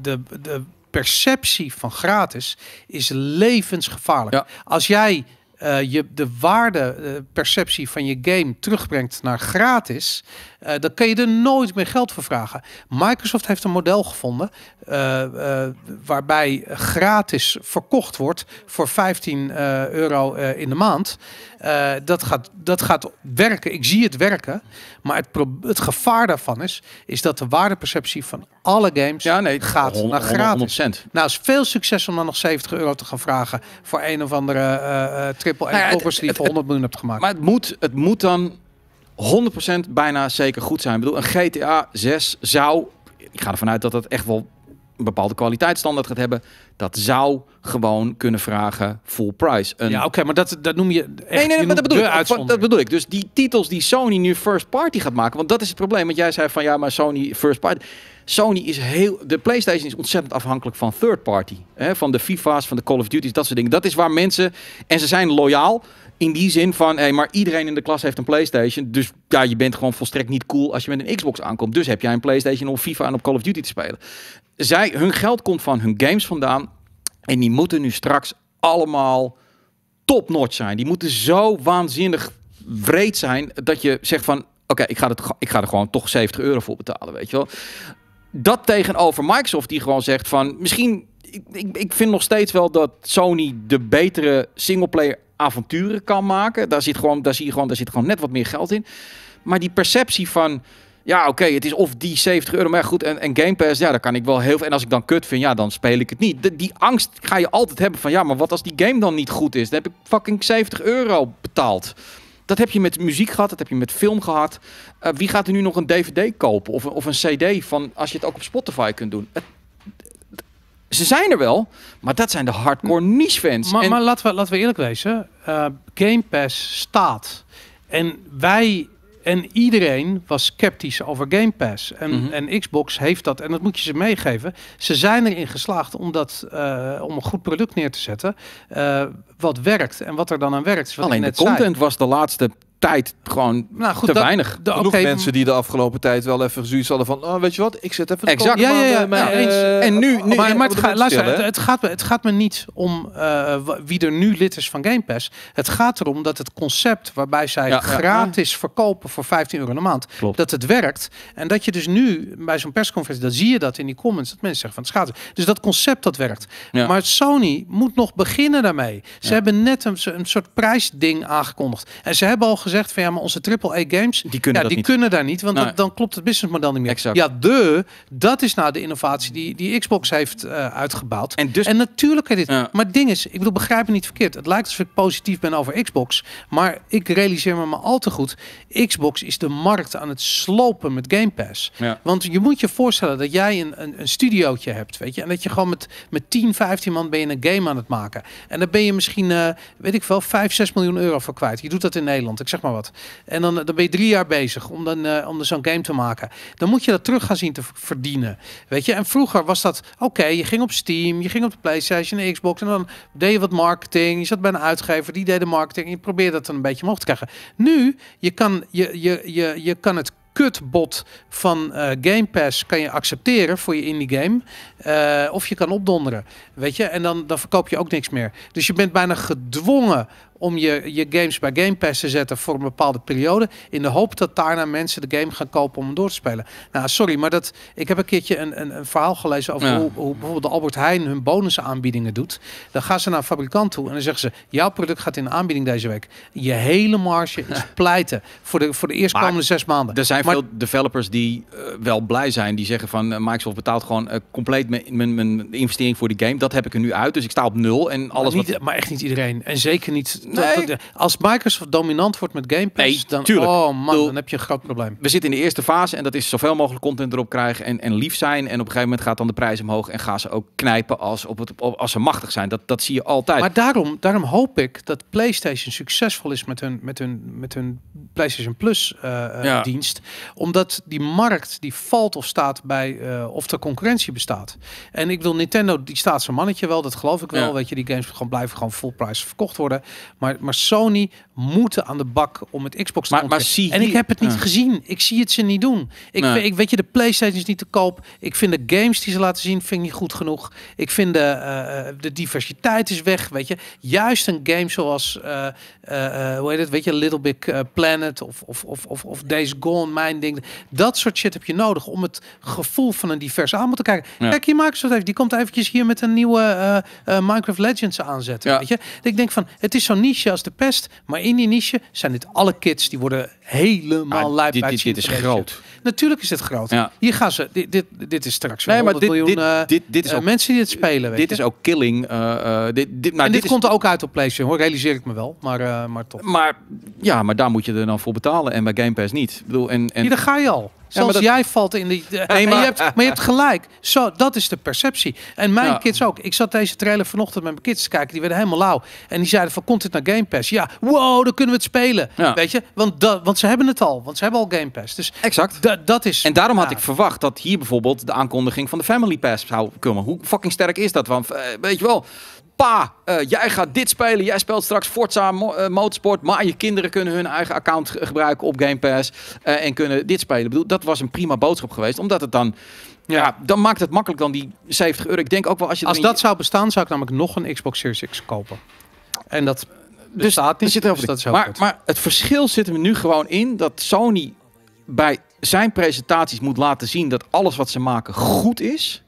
de, de perceptie van gratis is levensgevaarlijk. Ja. Als jij eh, je de waardeperceptie van je game terugbrengt naar gratis, eh, dan kan je er nooit meer geld voor vragen. Microsoft heeft een model gevonden eh, eh, waarbij gratis verkocht wordt voor 15 eh, euro in de maand. Dat, gaat, dat gaat werken. Ik zie het werken. Maar het, het gevaar daarvan is, is dat de waardeperceptie van alle games ja, nee, gaat naar gratis. 100%. Nou, is veel succes om dan nog 70 euro te gaan vragen voor een of andere triple Nou A het- koppers die het- voor 100 miljoen hebt gemaakt. Maar het moet, het moet dan 100% bijna zeker goed zijn. Ik bedoel, een GTA 6 zou... Ik ga ervan uit dat het echt wel een bepaalde kwaliteitsstandaard gaat hebben. Dat zou gewoon kunnen vragen full price. Een, ja, oké, maar dat, dat noem je echt, Nee, nee, je maar dat bedoel, ik, dat bedoel ik. Dus die titels die Sony nu first party gaat maken, want dat is het probleem. Want jij zei van ja, maar Sony first party. Sony is heel, de PlayStation is ontzettend afhankelijk van third party, hè, van de FIFA's, van de Call of Duty's, dat soort dingen. Dat is waar mensen en ze zijn loyaal in die zin van, hé, maar iedereen in de klas heeft een PlayStation, dus ja, je bent gewoon volstrekt niet cool als je met een Xbox aankomt. Dus heb jij een PlayStation om FIFA en op Call of Duty te spelen. Zij, hun geld komt van hun games vandaan en die moeten nu straks allemaal top-notch zijn. Die moeten zo waanzinnig wreed zijn dat je zegt van... Oké, ik ga ik ga er gewoon toch 70 euro voor betalen, weet je wel. Dat tegenover Microsoft die gewoon zegt van... Misschien, ik, ik vind nog steeds wel dat Sony de betere singleplayer avonturen kan maken. Daar zit, gewoon, daar, zie je gewoon, daar zit gewoon net wat meer geld in. Maar die perceptie van... Ja, oké, het is of die 70 euro, maar goed, en, en Game Pass, ja, daar kan ik wel heel veel. En als ik dan kut vind, ja, dan speel ik het niet. De- die angst ga je altijd hebben van, ja, maar wat als die game dan niet goed is? Dan heb ik fucking 70 euro betaald. Dat heb je met muziek gehad, dat heb je met film gehad. Eh, wie gaat er nu nog een DVD kopen of, of een CD van als je het ook op Spotify kunt doen? Het- ze zijn er wel, maar dat zijn de hardcore niche fans. Maar, En- maar laten, we, laten we eerlijk wezen. eh, Game Pass staat. En wij en iedereen was sceptisch over Game Pass. En, Mhm. en Xbox heeft dat. En dat moet je ze meegeven. Ze zijn erin geslaagd om, dat, eh, om een goed product neer te zetten. eh, wat werkt. En wat er dan aan werkt. Alleen de zei. content was de laatste tijd gewoon Nou goed, te dat- weinig. de- Genoeg mensen die de afgelopen tijd wel even zoiets hadden van... Oh, weet je wat, ik zet even de Exact. Ja, ja, ja, mijn, eens. eh, En nu- nu- maar, maar het, gaat, luister, het, gaat me, het gaat me niet om eh, wie er nu lid is van Game Pass. Het gaat erom dat het concept waarbij zij Ja, ja. gratis verkopen voor 15 euro een maand, Klopt. dat het werkt. En dat je dus nu bij zo'n persconferentie, dan zie je dat in die comments, dat mensen zeggen van het is gratis. Dus dat concept dat werkt. Ja. Maar Sony moet nog beginnen daarmee. Ze Ja. hebben net een, een soort prijsding aangekondigd. En ze hebben al gezegd van ja, maar onze AAA games, Die kunnen ja, die niet. kunnen daar niet, want dat, dan klopt het businessmodel niet meer. Exact. Ja, de, dat is nou de innovatie die, die Xbox heeft eh, uitgebouwd. En dus En natuurlijk dit. Ja. Maar het ding is, ik bedoel, begrijp me niet verkeerd. Het lijkt alsof ik positief ben over Xbox. Maar ik realiseer me maar al te goed. Xbox is de markt aan het slopen met Game Pass. Ja. Want je moet je voorstellen dat jij een, een, een studiootje hebt, weet je. En dat je gewoon met, met 10, 15 man ben je een game aan het maken. En dan ben je misschien, eh, weet ik veel, 5, 6 miljoen euro voor kwijt. Je doet dat in Nederland, ik zeg maar wat. En dan, dan ben je drie jaar bezig om dan, eh, om zo'n game te maken. Dan moet je dat terug gaan zien te verdienen. Weet je, en vroeger was dat oké. je ging op Steam, je ging op de PlayStation, de Xbox en dan deed je wat marketing. Je zat bij een uitgever, die deed de marketing. En je probeerde dat dan een beetje omhoog te krijgen. Nu, je kan, je, je, je, je kan het kutbot van eh, Game Pass kan je accepteren voor je indie game. Eh, of je kan opdonderen. Weet je, en dan, dan verkoop je ook niks meer. Dus je bent bijna gedwongen om je, je games bij Game Pass te zetten voor een bepaalde periode. In de hoop dat daarna mensen de game gaan kopen om hem door te spelen. Nou, sorry, maar dat, ik heb een keertje een, een, een verhaal gelezen over Ja. hoe, hoe bijvoorbeeld de Albert Heijn hun bonusaanbiedingen doet. Dan gaan ze naar een fabrikant toe en dan zeggen ze: Jouw product gaat in de aanbieding deze week. Je hele marge is pleiten voor de, voor de eerstkomende zes maanden. Er zijn Maar- veel developers die eh, wel blij zijn. Die zeggen van eh, Microsoft betaalt gewoon eh, compleet mijn, investering voor die game. Dat heb ik er nu uit. Dus ik sta op nul. En alles maar, niet, wat... maar echt niet iedereen. En zeker niet. Nee. dat- als Microsoft dominant wordt met Game Pass, Nee, dan, tuurlijk. oh man, dan heb je een groot probleem. We zitten in de eerste fase en dat is zoveel mogelijk content erop krijgen en, en lief zijn. En op een gegeven moment gaat dan de prijs omhoog en gaan ze ook knijpen als, op het, op- als ze machtig zijn. Dat, dat zie je altijd. Maar daarom, daarom hoop ik dat PlayStation succesvol is met hun, met hun, met hun PlayStation Plus eh, eh, Ja. dienst. Omdat die markt die valt of staat bij eh, of er concurrentie bestaat. En ik wil Nintendo, die staat zijn mannetje wel, dat geloof ik wel. Ja. Weet je, die games gewoon blijven gewoon full price verkocht worden. Maar, maar Sony moeten aan de bak om het Xbox te Maar- maar concurreren. zie En ik heb het niet gezien. Ik zie het ze niet doen. Ik, Nee. ik weet je, de PlayStation is niet te koop. Ik vind de games die ze laten zien, vind ik niet goed genoeg. Ik vind de, eh, eh, de diversiteit is weg. Weet je, juist een game zoals, eh, hoe heet het, weet je, Little Big Planet of, of, of, of, of Days Gone, mijn ding. Dat soort shit heb je nodig om het gevoel van een divers aanbod te krijgen. Ja. Kijk, hier Microsoft heeft, die komt eventjes hier met een nieuwe Minecraft Legends aanzetten. Ja. Weet je, ik denk van, het is zo'n niche als de pest, maar in die niche zijn dit alle kids die worden helemaal Ah, lijp dit, bij dit, het dit is groot. Natuurlijk is dit groot. Ja. Hier gaan ze, dit, dit, dit is straks Nee, maar 100 dit, miljoen dit, eh, dit, dit is eh, ook, mensen die het spelen. Weet dit je. is ook killing. eh, dit, dit, nou, en dit, is- komt ook uit op PlayStation, hoor. Realiseer ik me wel. Maar, maar toch. Maar ja, maar daar moet je er dan voor betalen en bij Game Pass niet. Ik bedoel, en, en, Hier, daar ga je al. Zelfs dat- jij valt in die. de- en maar- je hebt, maar je hebt gelijk. Zo, dat is de perceptie. En mijn Ja. kids ook. Ik zat deze trailer vanochtend met mijn kids te kijken. Die werden helemaal lauw. En die zeiden van, komt dit naar Game Pass? Ja, wow, dan kunnen we het spelen. Ja. Weet je? Want, dat, want ze hebben het al. Want ze hebben al Game Pass. Dus exact. da- dat is... En daarom had Ja. ik verwacht dat hier bijvoorbeeld de aankondiging van de Family Pass zou komen. Hoe fucking sterk is dat? Want eh, weet je wel, pa, eh, jij gaat dit spelen. Jij speelt straks Forza Mo- eh, Motorsport. Maar je kinderen kunnen hun eigen account ge- gebruiken op Game Pass. eh, en kunnen dit spelen. Ik bedoel, dat was een prima boodschap geweest. Omdat het dan, ja, dan maakt het makkelijk dan die 70 euro. Ik denk ook wel als je Als dat zou bestaan, zou ik namelijk nog een Xbox Series X kopen. En dat bestaat Er niet. zit dus dat maar, maar het verschil zit er nu gewoon in dat Sony bij zijn presentaties moet laten zien dat alles wat ze maken goed is.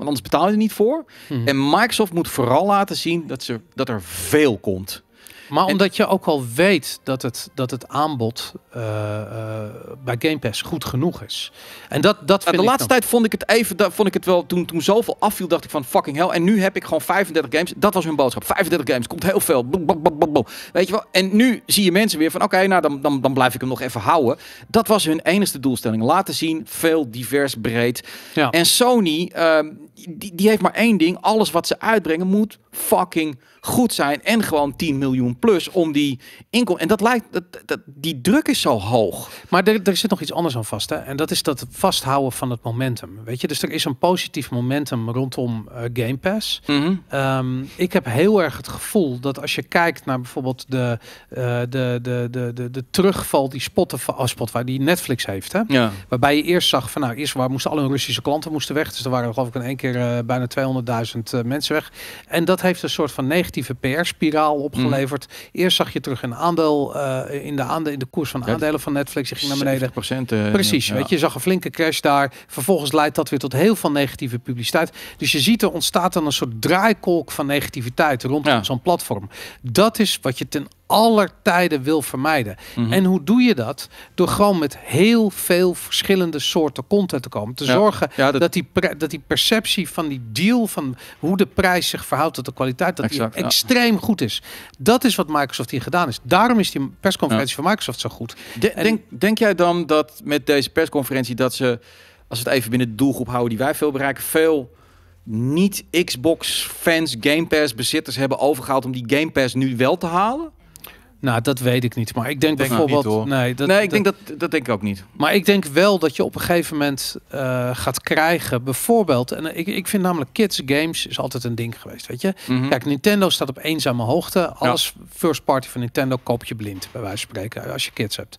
Want anders betaal je er niet voor. Mhm. En Microsoft moet vooral laten zien dat, ze, dat er veel komt. Maar En- omdat je ook al weet dat het, dat het aanbod eh, eh, bij Game Pass goed genoeg is. En dat, dat Nou, vind de ik laatste dan- tijd vond ik het even, da- vond ik het wel, toen, toen zoveel afviel, dacht ik van fucking hell. En nu heb ik gewoon 35 games. Dat was hun boodschap. 35 games, komt heel veel. Weet je wel? En nu zie je mensen weer van oké, nou dan, dan, dan blijf ik hem nog even houden. Dat was hun enigste doelstelling. Laten zien, veel, divers, breed. Ja. En Sony, ehm, die, die heeft maar één ding. Alles wat ze uitbrengen moet fucking goed zijn. En gewoon 10 miljoen plus om die inkomen. En dat lijkt, dat, dat, die druk is zo hoog. Maar er, er zit nog iets anders aan vast. Hè? En dat is dat vasthouden van het momentum. Weet je, dus er is een positief momentum rondom eh, Game Pass. Ehm, ik heb heel erg het gevoel dat als je kijkt naar bijvoorbeeld de, eh, de, de, de, de, de terugval die Spotify, oh, Spotify, die Netflix heeft. Hè? Ja. Waarbij je eerst zag van nou, eerst waar moesten alle Russische klanten moesten weg. Dus er waren geloof ik in één keer eh, bijna 200.000 eh, mensen weg. En dat heeft een soort van negatieve PR-spiraal opgeleverd. Eerst zag je terug in aandeel, eh, in de aandeel, in de koers van aandelen van Netflix. Je ging naar beneden. 70%. eh, Precies, ja. weet je, je zag een flinke crash daar. Vervolgens leidt dat weer tot heel veel negatieve publiciteit. Dus je ziet er ontstaat dan een soort draaikolk van negativiteit rondom Ja. zo'n platform. Dat is wat je ten aller tijden wil vermijden. Mhm. En hoe doe je dat? Door gewoon met heel veel verschillende soorten content te komen. Te Ja. zorgen Ja, dat- dat, die dat die perceptie van die deal, van hoe de prijs zich verhoudt tot de kwaliteit, dat Exact, die ja. extreem goed is. Dat is wat Microsoft hier gedaan is. Daarom is die persconferentie van Microsoft zo goed. De- En- denk, denk jij dan dat met deze persconferentie dat ze, als we het even binnen de doelgroep houden die wij veel bereiken, veel niet Xbox fans, Game Pass bezitters hebben overgehaald om die Game Pass nu wel te halen? Nou, dat weet ik niet. Maar ik denk, Denk bijvoorbeeld. niet, nee, dat, nee, ik dat- denk dat dat denk ik ook niet. Maar ik denk wel dat je op een gegeven moment eh, gaat krijgen, bijvoorbeeld. En ik, ik vind namelijk kids games is altijd een ding geweest, weet je. Mhm. Kijk, Nintendo staat op eenzame hoogte. Alles first party van Nintendo koop je blind, bij wijze van spreken, als je kids hebt.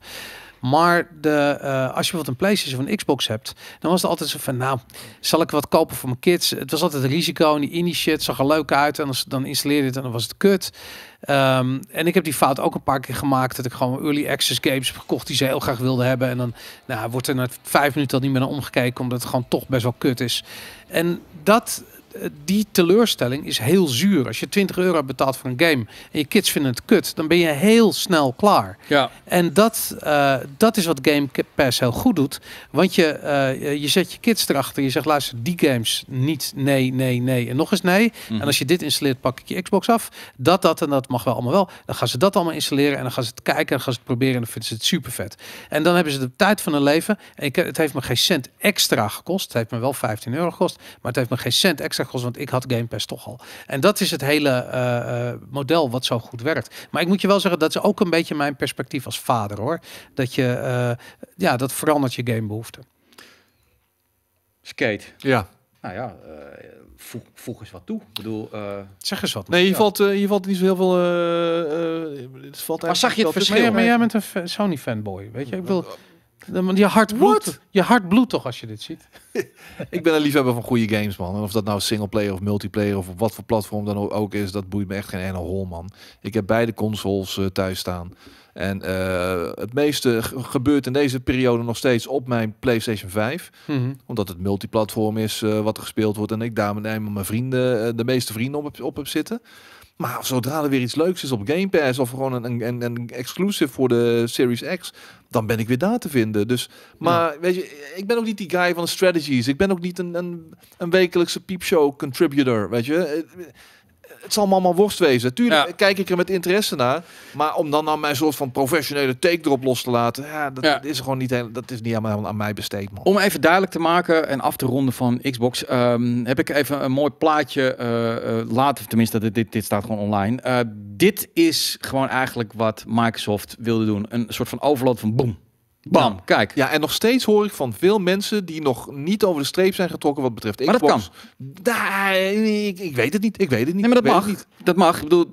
Maar de, eh, als je bijvoorbeeld een PlayStation of een Xbox hebt, dan was het altijd zo van, nou, zal ik wat kopen voor mijn kids? Het was altijd een risico en die indie shit zag er leuk uit en als, dan installeerde het en dan was het kut. Ehm, en ik heb die fout ook een paar keer gemaakt dat ik gewoon early access games heb gekocht die ze heel graag wilden hebben en dan nou, wordt er na vijf minuten al niet meer naar omgekeken omdat het gewoon toch best wel kut is. En dat die teleurstelling is heel zuur. Als je 20 euro betaalt voor een game en je kids vinden het kut, dan ben je heel snel klaar. Ja. En dat, uh, dat is wat Game Pass heel goed doet. Want je, uh, je zet je kids erachter. Je zegt, luister, die games niet, nee, nee, nee. En nog eens nee. Mm -hmm. En als je dit installeert, pak ik je Xbox af. Dat, dat en dat mag wel allemaal wel. Dan gaan ze dat allemaal installeren en dan gaan ze het kijken en gaan ze het proberen. En dan vinden ze het super vet. En dan hebben ze de tijd van hun leven. En ik, het heeft me geen cent extra gekost. Het heeft me wel 15 euro gekost. Maar het heeft me geen cent extra want ik had Game Pass toch al. En dat is het hele uh, uh, model wat zo goed werkt. Maar ik moet je wel zeggen, dat is ook een beetje mijn perspectief als vader hoor. Dat je, uh, ja, dat verandert je gamebehoeften. Skate. Ja. Nou ja, voeg, voeg eens wat toe. Ik bedoel, zeg eens wat. Nee, je, ja. valt, je valt niet zo heel veel. het valt maar zag je het verschil? Maar, maar jij bent een Sony fanboy, weet je? Ik wil. Je hart, bloedt, je hart bloedt toch als je dit ziet? ik ben een liefhebber van goede games, man. En of dat nou singleplayer of multiplayer of op wat voor platform dan ook is, dat boeit me echt geen ene hol, man. Ik heb beide consoles uh, thuis staan. En uh, het meeste gebeurt in deze periode nog steeds op mijn PlayStation 5. Mhm. Mm -hmm. Omdat het multiplatform is uh, wat er gespeeld wordt. En ik daar met mijn vrienden, de meeste vrienden op, op heb zitten. Maar zodra er weer iets leuks is op Game Pass of gewoon een, een, een exclusive voor de Series X, dan ben ik weer daar te vinden. Dus, maar ja. weet je, ik ben ook niet die guy van de strategies. Ik ben ook niet een, een, een wekelijkse piepshow contributor, weet je. Het zal me allemaal worst wezen. Tuurlijk ja. kijk ik er met interesse naar. Maar om dan nou mijn soort van professionele take erop los te laten. Ja, dat, ja. is gewoon niet, heel, dat is niet aan, mij, aan mij besteed, man. Om even duidelijk te maken en af te ronden van Xbox. Um, heb ik even een mooi plaatje uh, uh, laten. Tenminste, dit, dit, dit staat gewoon online. Uh, dit is gewoon eigenlijk wat Microsoft wilde doen. Een soort van overload van boom. Bam, ja. kijk. Ja, en nog steeds hoor ik van veel mensen die nog niet over de streep zijn getrokken wat betreft maar Xbox. dat kan. ik, ik, weet het niet. Ik weet het niet. Nee, maar dat mag. Niet. Dat mag. Ik bedoel,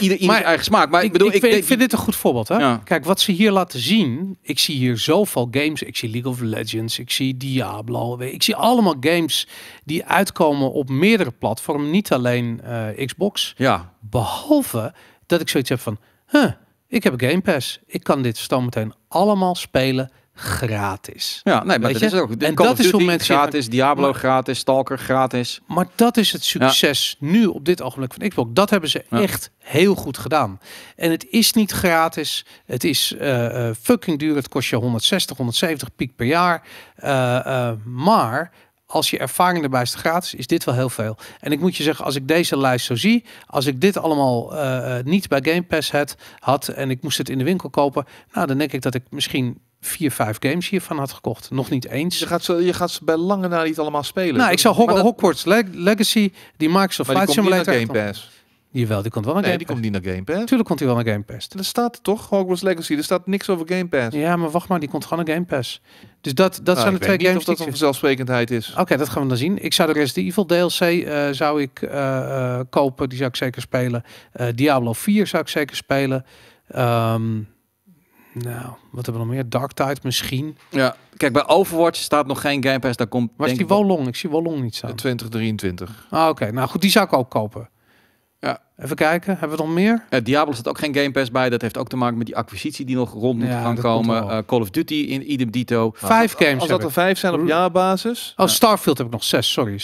ieder, ieder maar, eigen smaak. Maar ik, bedoel, ik, ik, vind, ik vind dit een goed voorbeeld. Hè? Ja. Kijk, wat ze hier laten zien. Ik zie hier zoveel games. Ik zie League of Legends. Ik zie Diablo. Ik zie allemaal games die uitkomen op meerdere platformen. Niet alleen uh, Xbox. Ja. Behalve dat ik zoiets heb van... Huh, ik heb Game Pass. Ik kan dit meteen allemaal spelen gratis. Ja, nee, maar dat je? is ook. En Call dat of is hoe mensen- gratis, Diablo Maar- gratis, Stalker gratis. Maar dat is het succes nu op dit ogenblik van Xbox. Dat hebben ze Ja. echt heel goed gedaan. En het is niet gratis. Het is eh, eh, fucking duur. Het kost je 160, 170 piek per jaar. Eh, maar als je ervaring erbij is gratis, is dit wel heel veel. En ik moet je zeggen, als ik deze lijst zo zie, als ik dit allemaal eh, eh, niet bij Game Pass had, had en ik moest het in de winkel kopen, nou dan denk ik dat ik misschien vier, vijf games hiervan had gekocht. Nog niet eens. Je gaat, ze, je gaat ze bij lange na niet allemaal spelen. Nou, ik zou Hog Hogwarts Leg- Legacy, die Microsoft Flight Simulator. Game Pass. Jawel, die komt wel naar Nee, Game die Pass. komt niet naar Game Pass. Natuurlijk komt hij wel naar Game Pass. Er staat er toch, Hogwarts Legacy. Er staat niks over Game Pass. Ja, maar wacht maar, die komt gewoon naar Game Pass. Dus dat, dat Nou, zijn de ik twee weet niet games of dat die een vanzelfsprekendheid is. Oké, dat gaan we dan zien. Ik zou de Resident Evil DLC eh, zou ik eh, eh, kopen. Die zou ik zeker spelen. Eh, Diablo 4 zou ik zeker spelen. Ehm, nou, wat hebben we nog meer? Dark Tide misschien. Ja, kijk, bij Overwatch staat nog geen Game Pass. Daar komt Waar is die Wolong? Ik zie Wolong niet staan. 2023. Ah, Oké, nou goed, die zou ik ook kopen. Even kijken, hebben we nog meer? Eh, Diablo staat ook geen Game Pass bij. Dat heeft ook te maken met die acquisitie die nog rond moet Ja, gaan komen. Eh, Call of Duty in idem dito. Vijf games Als dat er vijf zijn op jaarbasis, Oh, Starfield heb ik nog zes, sorry.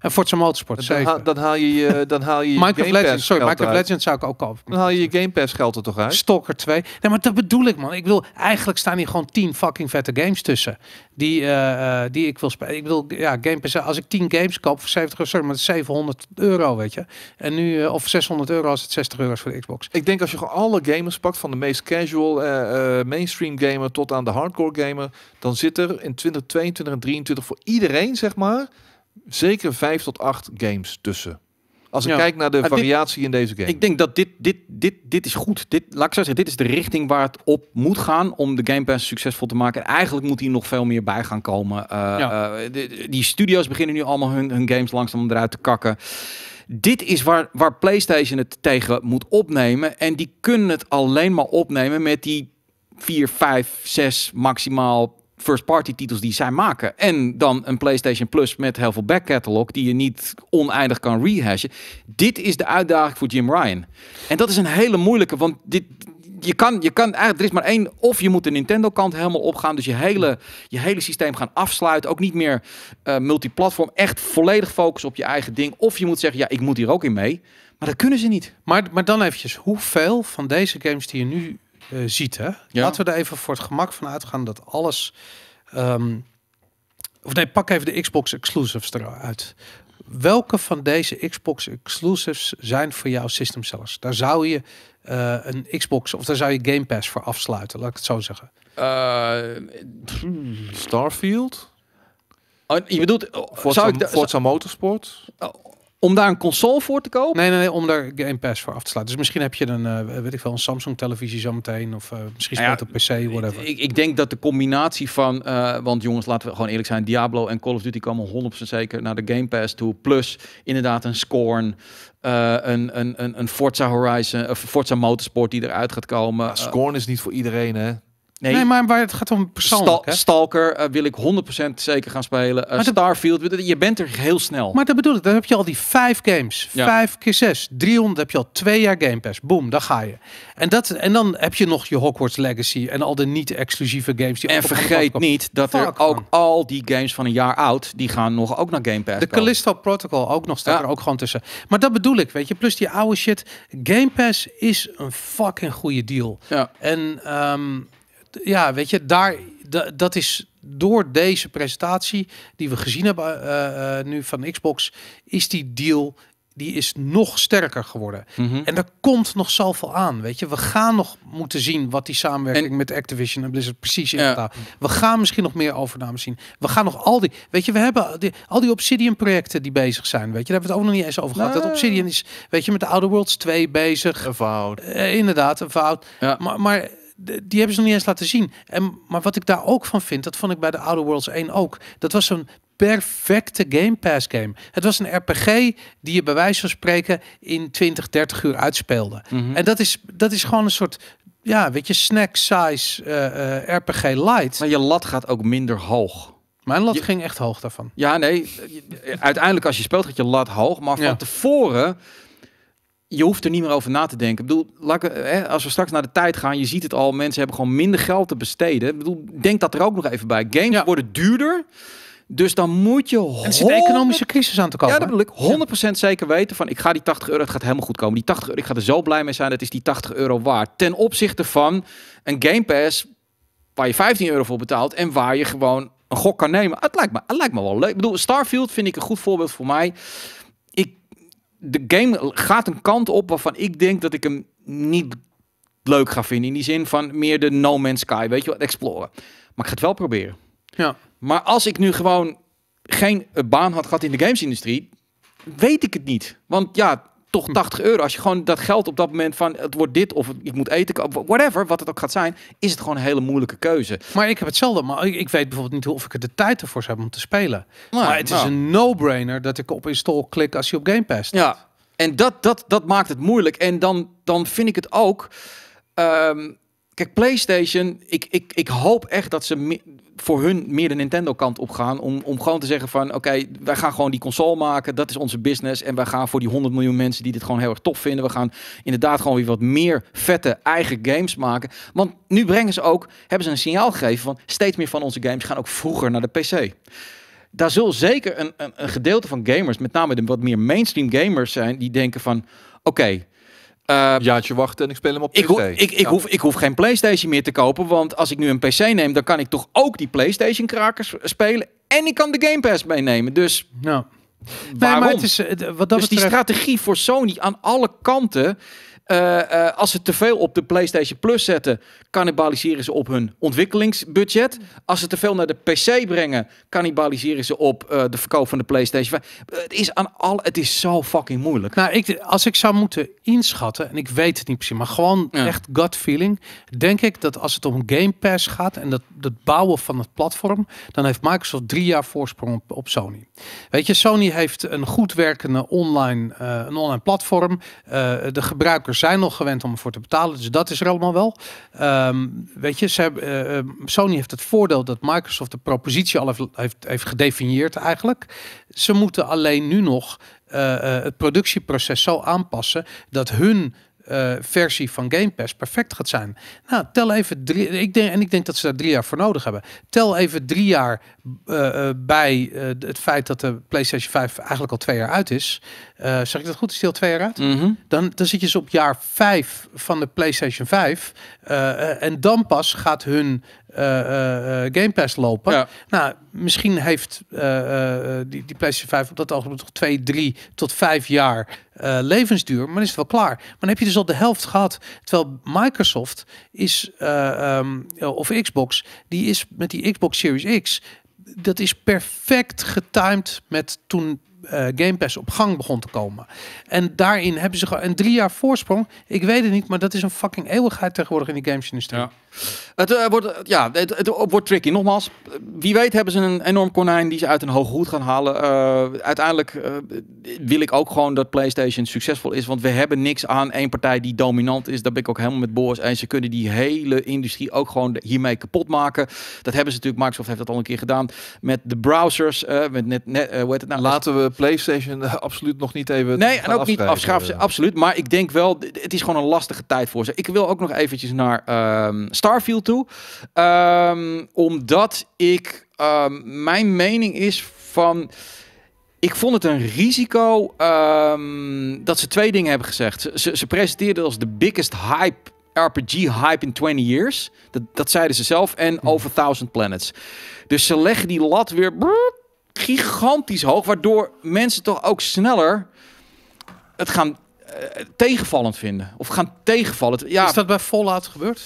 En Forza Motorsport, dan, ha- zeven. dan haal je je, dan haal je Minecraft Legends, sorry, Minecraft. Legends zou ik ook kopen. Dan haal je je Game Pass geld er toch uit? Stalker 2. Nee, maar dat bedoel ik, man. Ik wil eigenlijk staan hier gewoon 10 fucking vette games tussen. Die, eh, eh, die ik wil spelen. Ik wil, ja, Game Pass. Als ik 10 games koop voor 70 euro, sorry, maar dat is 700 euro, weet je. En nu, eh, of 600 euro als het 60 euro is voor de Xbox. Ik denk als je gewoon alle gamers pakt, van de meest casual mainstream gamer tot aan de hardcore gamer, dan zit er in 2022 en 2023 voor iedereen, zeg maar, zeker 5 tot 8 games tussen. Als ik Ja. kijk naar de dit- variatie in deze game. Ik denk dat dit, dit, dit, dit is goed. Dit, laat ik zo zeggen, dit is de richting waar het op moet gaan om de Game Pass succesvol te maken. En eigenlijk moet hier nog veel meer bij gaan komen. Eh, Ja. eh, de- die studio's beginnen nu allemaal hun, hun games langzaam eruit te kakken. Dit is waar, waar PlayStation het tegen moet opnemen. En die kunnen het alleen maar opnemen met die vier, vijf, zes maximaal first-party titels die zij maken. En dan een PlayStation Plus met heel veel back catalog die je niet oneindig kan rehashen. Dit is de uitdaging voor Jim Ryan. En dat is een hele moeilijke, want dit, je kan, je kan eigenlijk, er is maar één, of je moet de Nintendo kant helemaal opgaan, dus je hele, je hele systeem gaan afsluiten, ook niet meer uh, multiplatform, echt volledig focussen op je eigen ding. Of je moet zeggen, ja, ik moet hier ook in mee. Maar dat kunnen ze niet. Maar, maar dan eventjes, hoeveel van deze games die je nu uh, ziet, hè? Laten we er even voor het gemak van uitgaan dat alles... Um, of nee, pak even de Xbox exclusives eruit. Welke van deze Xbox exclusives zijn voor jou system sellers? Daar zou je uh, een Xbox of daar zou je Game Pass voor afsluiten, laat ik het zo zeggen. Uh, Starfield? Oh, je bedoelt Forza, zou ik Forza Motorsport? Oh, om daar een console voor te kopen? Nee, nee, nee, om daar Game Pass voor af te sluiten. Dus misschien heb je een, uh, weet ik wel, een Samsung televisie zometeen. Of uh, misschien speelt nou ja, op PC, whatever. Ik, ik, denk dat de combinatie van, uh, want jongens, laten we gewoon eerlijk zijn. Diablo en Call of Duty komen 100% zeker naar de Game Pass toe. Plus inderdaad een Scorn. een, een, een, een Forza Horizon, of Forza Motorsport die eruit gaat komen. Ja, Scorn is niet voor iedereen, hè? Nee, nee, maar waar het gaat om persoonlijk. Stalker uh, wil ik 100% zeker gaan spelen. Uh, Starfield, je bent er heel snel. Maar dat bedoel ik, dan heb je al die vijf games. Ja. Vijf keer zes. 300 heb je al twee jaar Game Pass. Boom, daar ga je. En, dat, en dan heb je nog je Hogwarts Legacy en al de niet-exclusieve games. Die en vergeet niet dat er ook al die games van een jaar oud, die gaan nog ook naar Game Pass De Callisto Protocol ook nog, staat er ook gewoon tussen. Maar dat bedoel ik, weet je. Plus die oude shit. Game Pass is een fucking goede deal. Ja. En... Um, ja, weet je, daar, dat is door deze presentatie die we gezien hebben uh, uh, nu van Xbox, is die deal die is nog sterker geworden. Mm -hmm. En er komt nog zoveel aan, weet je. We gaan nog moeten zien wat die samenwerking en, met Activision en Blizzard precies inderdaad. Ja. We gaan misschien nog meer overnames zien. We gaan nog al die, weet je, we hebben die, al die Obsidian projecten die bezig zijn, weet je. Daar hebben we het ook nog niet eens over gehad. Dat Obsidian is, weet je, met de Outer Worlds 2 bezig. Een fout. Uh, inderdaad, een fout. Ja. Maar, maar die hebben ze nog niet eens laten zien. En, maar wat ik daar ook van vind, dat vond ik bij de Outer Worlds 1 ook. Dat was zo'n perfecte Game Pass game. Het was een RPG die je bij wijze van spreken in 20, 30 uur uitspeelde. Mm -hmm. En dat is, dat is gewoon een soort, ja, weet je, snack size uh, uh, RPG light. Maar je lat gaat ook minder hoog. Mijn lat je, ging echt hoog daarvan. Ja, nee. Uiteindelijk als je speelt gaat je lat hoog. Maar van ja. tevoren je hoeft er niet meer over na te denken. Ik bedoel, hè, als we straks naar de tijd gaan, je ziet het al, mensen hebben gewoon minder geld te besteden. Ik bedoel, denk dat er ook nog even bij. Games ja. worden duurder. Dus dan moet je. En er zit een economische crisis aan te komen. Ja, dat bedoel ik. 100% ja. zeker weten van ik ga die 80 euro, het gaat helemaal goed komen. Die 80 euro, ik ga er zo blij mee zijn, dat is die 80 euro waard. Ten opzichte van een Game Pass waar je 15 euro voor betaalt en waar je gewoon een gok kan nemen. Het lijkt me, het lijkt me wel leuk. Ik bedoel, Starfield vind ik een goed voorbeeld voor mij de game gaat een kant op waarvan ik denk dat ik hem niet leuk ga vinden. In die zin van meer de No Man's Sky, weet je wat, exploren. Maar ik ga het wel proberen. Ja. Maar als ik nu gewoon geen baan had gehad in de gamesindustrie, weet ik het niet. Want ja, toch 80 euro. Als je gewoon dat geld op dat moment van het wordt dit of ik moet eten, whatever, wat het ook gaat zijn, is het gewoon een hele moeilijke keuze. Maar ik heb hetzelfde, maar ik, ik weet bijvoorbeeld niet of ik er de tijd ervoor heb om te spelen. Nou, maar het is nou. een no-brainer dat ik op install klik als je op Game Pass staat. Ja, en dat, dat, dat maakt het moeilijk. En dan, dan vind ik het ook. Um, kijk, PlayStation. Ik, ik, ik hoop echt dat ze voor hun meer de Nintendo kant op gaan. Om, om gewoon te zeggen van oké, wij gaan gewoon die console maken. Dat is onze business. En wij gaan voor die 100 miljoen mensen die dit gewoon heel erg tof vinden. We gaan inderdaad gewoon weer wat meer vette eigen games maken. Want nu brengen ze ook, hebben ze een signaal gegeven van steeds meer van onze games gaan ook vroeger naar de PC daar zal zeker een, een, een, gedeelte van gamers, met name de wat meer mainstream gamers zijn, die denken van, oké, uh, jaartje wachten en ik speel hem op PC. Ik, hoef, ik, ik, ja. hoef, ik hoef geen PlayStation meer te kopen, want als ik nu een PC neem, dan kan ik toch ook die PlayStation krakers spelen en ik kan de Game Pass meenemen. Dus nou. waarom? Nee, maar het is, wat dat dus betreft... die strategie voor Sony aan alle kanten. Uh, uh, als ze te veel op de PlayStation Plus zetten, cannibaliseren ze op hun ontwikkelingsbudget. Als ze te veel naar de PC brengen, cannibaliseren ze op uh, de verkoop van de PlayStation 5. Het is aan al, het is zo fucking moeilijk. Nou, ik, als ik zou moeten inschatten, en ik weet het niet precies, maar gewoon ja. echt gut feeling, denk ik dat als het om Game Pass gaat en dat het bouwen van het platform, dan heeft Microsoft drie jaar voorsprong op, op Sony. Weet je, Sony heeft een goed werkende online, een online platform. de gebruikers zijn nog gewend om ervoor te betalen. Dus dat is er allemaal wel. Ehm, weet je, ze hebben, eh, eh, Sony heeft het voordeel dat Microsoft de propositie al heeft, heeft, heeft gedefinieerd eigenlijk. Ze moeten alleen nu nog eh, eh, het productieproces zo aanpassen dat hun eh, versie van Game Pass perfect gaat zijn. Nou, tel even drie. Ik denk, en ik denk dat ze daar drie jaar voor nodig hebben. Tel even drie jaar eh, eh, bij het feit dat de PlayStation 5 eigenlijk al twee jaar uit is. Zeg ik dat goed? Is die al twee jaar uit? Mhm. Dan, dan zit je dus op jaar 5 van de PlayStation 5. eh, eh, en dan pas gaat hun Game Pass lopen. Ja. Nou, misschien heeft eh, eh, die, die PlayStation 5 op dat ogenblik nog 2, 3 tot 5 jaar eh, levensduur. Maar dan is het wel klaar. Maar dan heb je dus al de helft gehad. Terwijl Microsoft is, eh, ehm, of Xbox, die is met die Xbox Series X. Dat is perfect getimed met toen eh, Game Pass op gang begon te komen. En daarin hebben ze gewoon een drie jaar voorsprong. Ik weet het niet, maar dat is een fucking eeuwigheid tegenwoordig in de gamesindustrie. Ja. Het eh, wordt, eh, ja, het, het wordt tricky. Nogmaals, wie weet hebben ze een enorm konijn die ze uit een hoge hoed gaan halen. Eh, uiteindelijk wil ik ook gewoon dat PlayStation succesvol is, want we hebben niks aan één partij die dominant is. Daar ben ik ook helemaal met Boris eens. Ze kunnen die hele industrie ook gewoon hiermee kapot maken. Dat hebben ze natuurlijk. Microsoft heeft dat al een keer gedaan met de browsers. met net, net hoe heet het nou? Laten we PlayStation absoluut nog niet even Nee, en ook niet afschaffen, absoluut. Maar ik denk wel, het is gewoon een lastige tijd voor ze. Ik wil ook nog eventjes naar ehm, Starfield toe. Ehm, omdat ik, ehm, mijn mening is van... Ik vond het een risico ehm, dat ze twee dingen hebben gezegd. Ze, ze, ze presenteerden als de biggest hype, RPG hype in 20 years. Dat, dat zeiden ze zelf. En over Thousand Planets. Dus ze leggen die lat weer brrr, gigantisch hoog. Waardoor mensen toch ook sneller het gaan eh, tegenvallend vinden. Of gaan tegenvallen. Ja, Is dat bij Fallout gebeurd?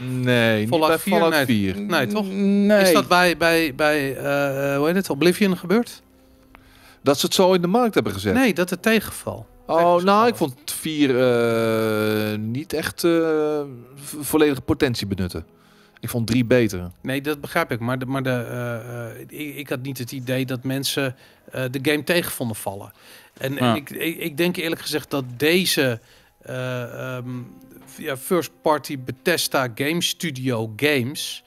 Nee, niet Fallout bij 4? Fallout Nee. 4. Nee, toch? Nee. Is dat bij, bij, bij eh, hoe heet het, Oblivion gebeurd? Dat ze het zo in de markt hebben gezet. Nee, dat het tegenval. Oh, nou, ik vond 4 eh, niet echt eh, volledige potentie benutten. Ik vond 3 beter. Nee, dat begrijp ik. Maar, de, maar de, ik, ik had niet het idee dat mensen de game tegen vonden vallen. En, en ik, ik, ik denk eerlijk gezegd dat deze eh, ehm, ja, first party Bethesda Game Studio games...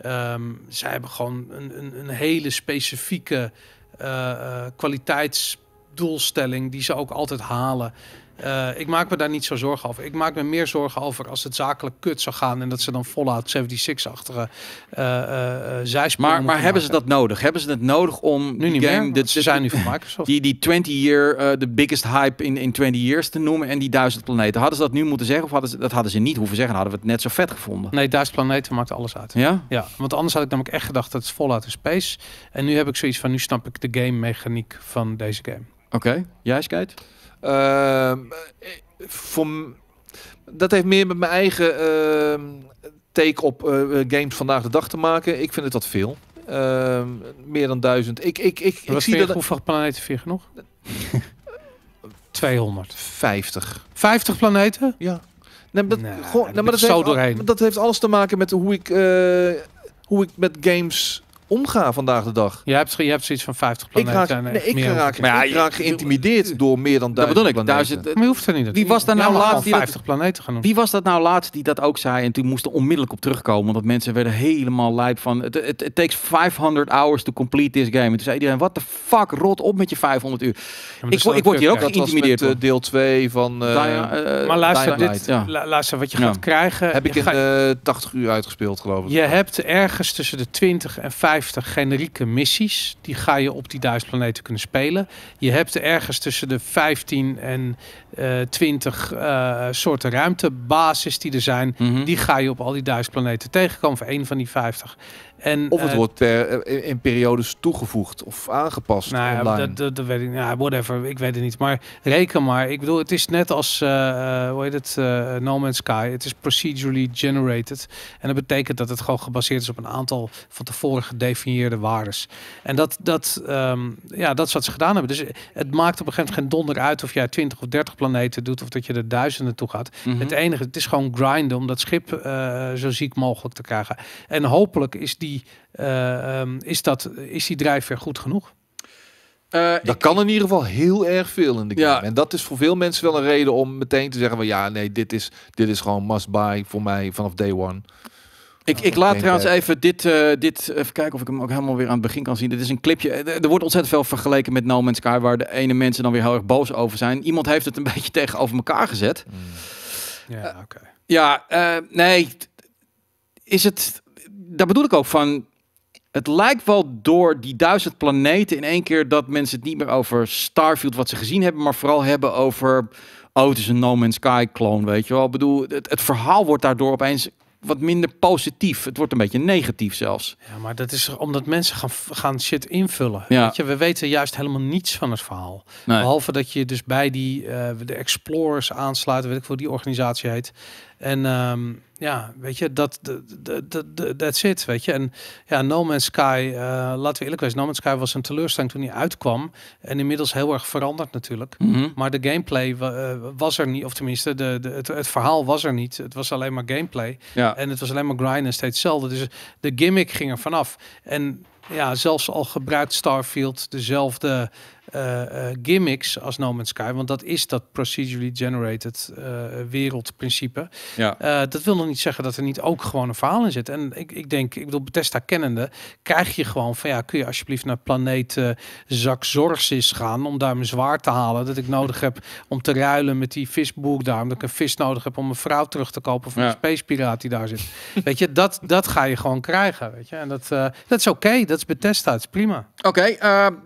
ehm, zij hebben gewoon een, een, een hele specifieke eh, eh, kwaliteitsdoelstelling die ze ook altijd halen. Eh, ik maak me daar niet zo zorgen over. Ik maak me meer zorgen over als het zakelijk kut zou gaan en dat ze dan Fallout 76-achtige uh, uh, maar, maar hebben ze dat nodig? Hebben ze het nodig om nu niet game, meer? ze zijn nu van Microsoft. die, die 20 year, eh, de biggest hype in, in 20 years te noemen en die duizend planeten. Hadden ze dat nu moeten zeggen of hadden ze, dat hadden ze niet hoeven zeggen? Hadden we het net zo vet gevonden. Nee, Duizend Planeten maakt alles uit. Ja? Ja, want anders had ik namelijk echt gedacht dat het is Fallout in Space. En nu heb ik zoiets van, nu snap ik de game mechaniek van deze game. Oké. Jij, Skate? Ehm, eh, voor, dat heeft meer met mijn eigen ehm, take op eh, games vandaag de dag te maken. Ik vind het wat veel. Ehm, meer dan duizend. Ik, ik, ik, ik zie dat Hoeveel planeten vind je genoeg? 200. 50. 50 planeten? Ja. Nee, maar dat, gewoon, nee, maar dat, zo heeft, al- dat heeft alles te maken met hoe ik, eh, hoe ik met games omga vandaag de dag. Je hebt, je hebt zoiets van 50 Ik planeten. raak, en nee, echt ik raak, Maar ja, ik raak geïntimideerd door meer dan Dat duizend bedoel ik. Duizend, Maar je hoeft er niet. Wie was daar nou laatst die dat- 50 planeten genoemd. Wie was dat nou laatst die dat ook zei? En toen moest er onmiddellijk op terugkomen. Want mensen werden helemaal lijp van... Het it, it takes 500 hours to complete this game. En toen zei iedereen... What the fuck? Rot op met je 500 uur. Ja, Ik, dat ik word hier ook wel dat was met geïntimideerd eh, deel 2 van... eh, eh, Maar luister, dit. Ja. luister, wat je Ja. gaat krijgen. heb ik in ga- eh 80 uur uitgespeeld, geloof ik. Je hebt ergens tussen de 20 en 50 generieke missies. Die ga je op die duizend planeten kunnen spelen. Je hebt ergens tussen de 15 en eh 20 eh, soorten ruimtebasis die er zijn. mhm. Die ga je op al die duizend planeten tegenkomen voor één van die 50. En, Of het eh, wordt per, eh, in, in periodes toegevuld of aangepast Nou online. dat, dat, dat weet ik. Ja, whatever. Ik weet het niet. Maar reken maar. Ik bedoel, het is net als, eh, hoe heet het, No Man's Sky. Het is procedurally generated. En dat betekent dat het gewoon gebaseerd is op een aantal van tevoren gedefinieerde waardes. En dat, dat, ehm, ja, dat is wat ze gedaan hebben. Dus het maakt op een gegeven moment geen donder uit of jij 20 of 30 planeten doet of dat je er duizenden toe gaat. Mhm. Het enige, het is gewoon grinden om dat schip zo ziek mogelijk te krijgen. En hopelijk is die, eh, ehm, is dat, is die drijfveer goed genoeg. Eh, Dat ik- kan in ieder geval heel erg veel in de game. Ja. En dat is voor veel mensen wel een reden om meteen te zeggen van ja, nee, dit is, dit is gewoon must buy voor mij vanaf day one. Ik, ik laat trouwens Pass. even dit, eh, dit, even kijken of ik hem ook helemaal weer aan het begin kan zien. Dit is een clipje. Er, wordt ontzettend veel vergeleken met No Man's Sky, waar de ene mensen dan weer heel erg boos over zijn. Iemand heeft het een beetje tegenover elkaar gezet. Ja, oké. Ja, eh, nee, is het, daar bedoel ik ook van, het lijkt wel door die duizend planeten in één keer dat mensen het niet meer over Starfield wat ze gezien hebben, maar vooral hebben over, oh het is een No Man's Sky clone, weet je wel. Ik bedoel, het, het verhaal wordt daardoor opeens wat minder positief. Het wordt een beetje negatief zelfs. Ja, maar dat is omdat mensen gaan, gaan shit invullen. Ja. Weet je, we weten juist helemaal niets van het verhaal. Nee. Behalve dat je dus bij die eh, de Explorers aansluit, weet ik hoe die organisatie heet. En ehm, ja, weet je, dat dat- dat- dat- dat- that's it, weet je. En ja, No Man's Sky, eh, laten we eerlijk wezen, No Man's Sky was een teleurstelling toen hij uitkwam. En inmiddels heel erg veranderd natuurlijk. Mhm. Maar de gameplay eh, was er niet, of tenminste, de, de, het, het verhaal was er niet. Het was alleen maar gameplay. Ja. En het was alleen maar grinden, steeds hetzelfde. Dus de gimmick ging er vanaf. En ja, zelfs al gebruikt Starfield dezelfde eh, eh, gimmicks als No Man's Sky, want dat is dat procedurally generated eh, wereldprincipe. ja. Dat wil nog niet zeggen dat er niet ook gewoon een verhaal in zit. En ik, ik denk, ik bedoel, Bethesda kennende, krijg je gewoon van ja, kun je alsjeblieft naar planeet eh Zaxorsis gaan om daar mijn zwaard te halen dat ik nodig heb om te ruilen met die visboek daar, omdat ik een vis nodig heb om een vrouw terug te kopen van Ja. een space piraat die daar zit. weet je, dat, dat ga je gewoon krijgen, weet je. En dat, dat is oké, dat is Bethesda, het is prima. Oké,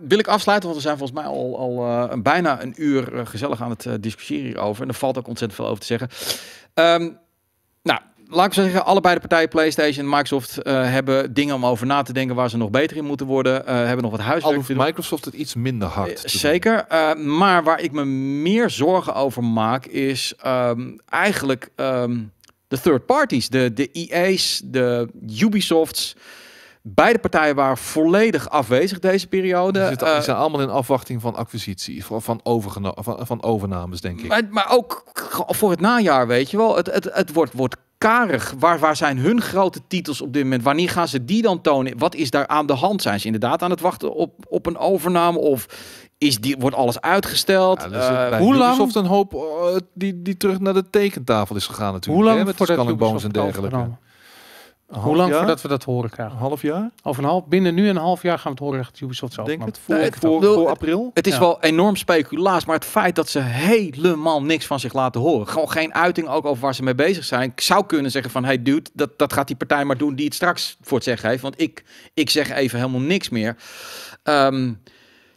wil ik afsluiten, want we zijn volgens mij al, al eh, een bijna een uur eh, gezellig aan het eh, discussiëren hierover. En er valt ook ontzettend veel over te zeggen. Ehm, nou, laat ik zo zeggen, allebei de partijen, PlayStation en Microsoft, hebben dingen om over na te denken waar ze nog beter in moeten worden. hebben nog wat Al huiswerk hoeft te doen. Microsoft het iets minder hard. Zeker. maar waar ik me meer zorgen over maak, is ehm, eigenlijk ehm, de third parties. De, de EA's, de Ubisofts. Beide partijen waren volledig afwezig deze periode. Zitten- Eh, zijn allemaal in afwachting van acquisitie, van, van, van, van overnames, denk ik. maar, maar ook voor het najaar, weet je wel. Het, het, het wordt, wordt karig. Waar, waar zijn hun grote titels op dit moment? Wanneer gaan ze die dan tonen? Wat is daar aan de hand? Zijn ze inderdaad aan het wachten op, op een overname? Of is die, wordt alles uitgesteld? Ja, Eh, hoe lang- Ubisoft een hoop eh, die, die terug naar de tekentafel is gegaan natuurlijk. Hoe lang hè, met voordat Ubisoft en dergelijke. overgenomen? Een Hoe lang jaar? voordat we dat horen Een krijgen? half jaar? Over een half, binnen nu en een half jaar gaan we het horen dat Ubisoft zelf. Denk het? Nee, Voor, het- voor, bedoel, voor het- april? Het is Ja. wel enorm speculaas, maar het feit dat ze helemaal niks van zich laten horen. Gewoon geen uiting ook over waar ze mee bezig zijn. Ik zou kunnen zeggen van, hey dude, dat, dat gaat die partij maar doen die het straks voor het zeggen heeft. Want ik, ik zeg even helemaal niks meer. Ehm,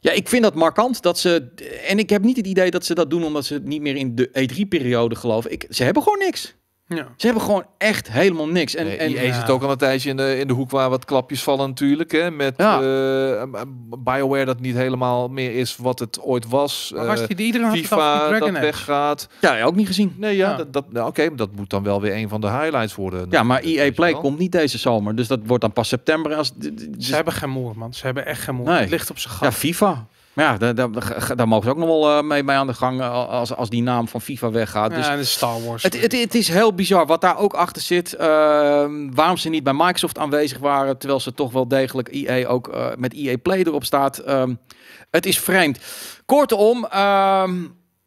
ja, ik vind dat markant dat ze... En ik heb niet het idee dat ze dat doen omdat ze niet meer in de E3-periode geloven. Ik, ze hebben gewoon niks. Ja. Ze hebben gewoon echt helemaal niks. En, Nee, en, EA zit ook al een tijdje in de, in de hoek waar wat klapjes vallen natuurlijk. Hè, met Ja. eh, BioWare dat niet helemaal meer is wat het ooit was. Maar was Eh, die, iedereen FIFA dat weggaat. ja, ook niet gezien. Nee, ja, Ja. dat, dat, nou, oké, dat moet dan wel weer een van de highlights worden. Ja, maar EA Play wel. komt niet deze zomer. Dus dat wordt dan pas september. Als, dus- Ze hebben geen moer, man. Ze hebben echt geen moer. Nee. Het ligt op zijn Ja, gat. FIFA. Maar ja, daar, daar, daar- mogen ze ook nog wel eh, mee, mee aan de gang eh, als, als die naam van FIFA weggaat. Ja, Dus en de Star Wars. het, het, het is heel bizar wat daar ook achter zit. eh, waarom ze niet bij Microsoft aanwezig waren, terwijl ze toch wel degelijk EA ook eh, met EA Play erop staat. Ehm, het is vreemd. Kortom, ehm,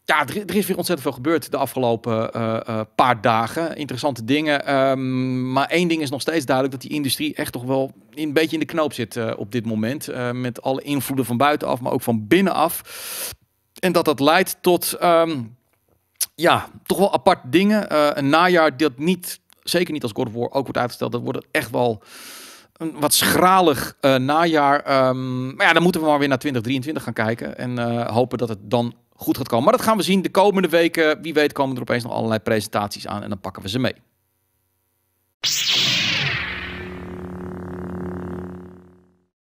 ja, er, er is weer ontzettend veel gebeurd de afgelopen eh, eh, paar dagen. Interessante dingen. Ehm, maar één ding is nog steeds duidelijk dat die industrie echt toch wel een beetje in de knoop zit eh, op dit moment. Met alle invloeden van buitenaf, maar ook van binnenaf. En dat dat leidt tot ehm, ja, toch wel apart dingen. Een najaar dat niet, zeker niet als God of ook wordt uitgesteld. Dat wordt echt wel een wat schralig najaar. Ehm, maar ja, dan moeten we maar weer naar 2023 gaan kijken. En hopen dat het dan goed gaat komen. Maar dat gaan we zien de komende weken. Wie weet komen er opeens nog allerlei presentaties aan. En dan pakken we ze mee.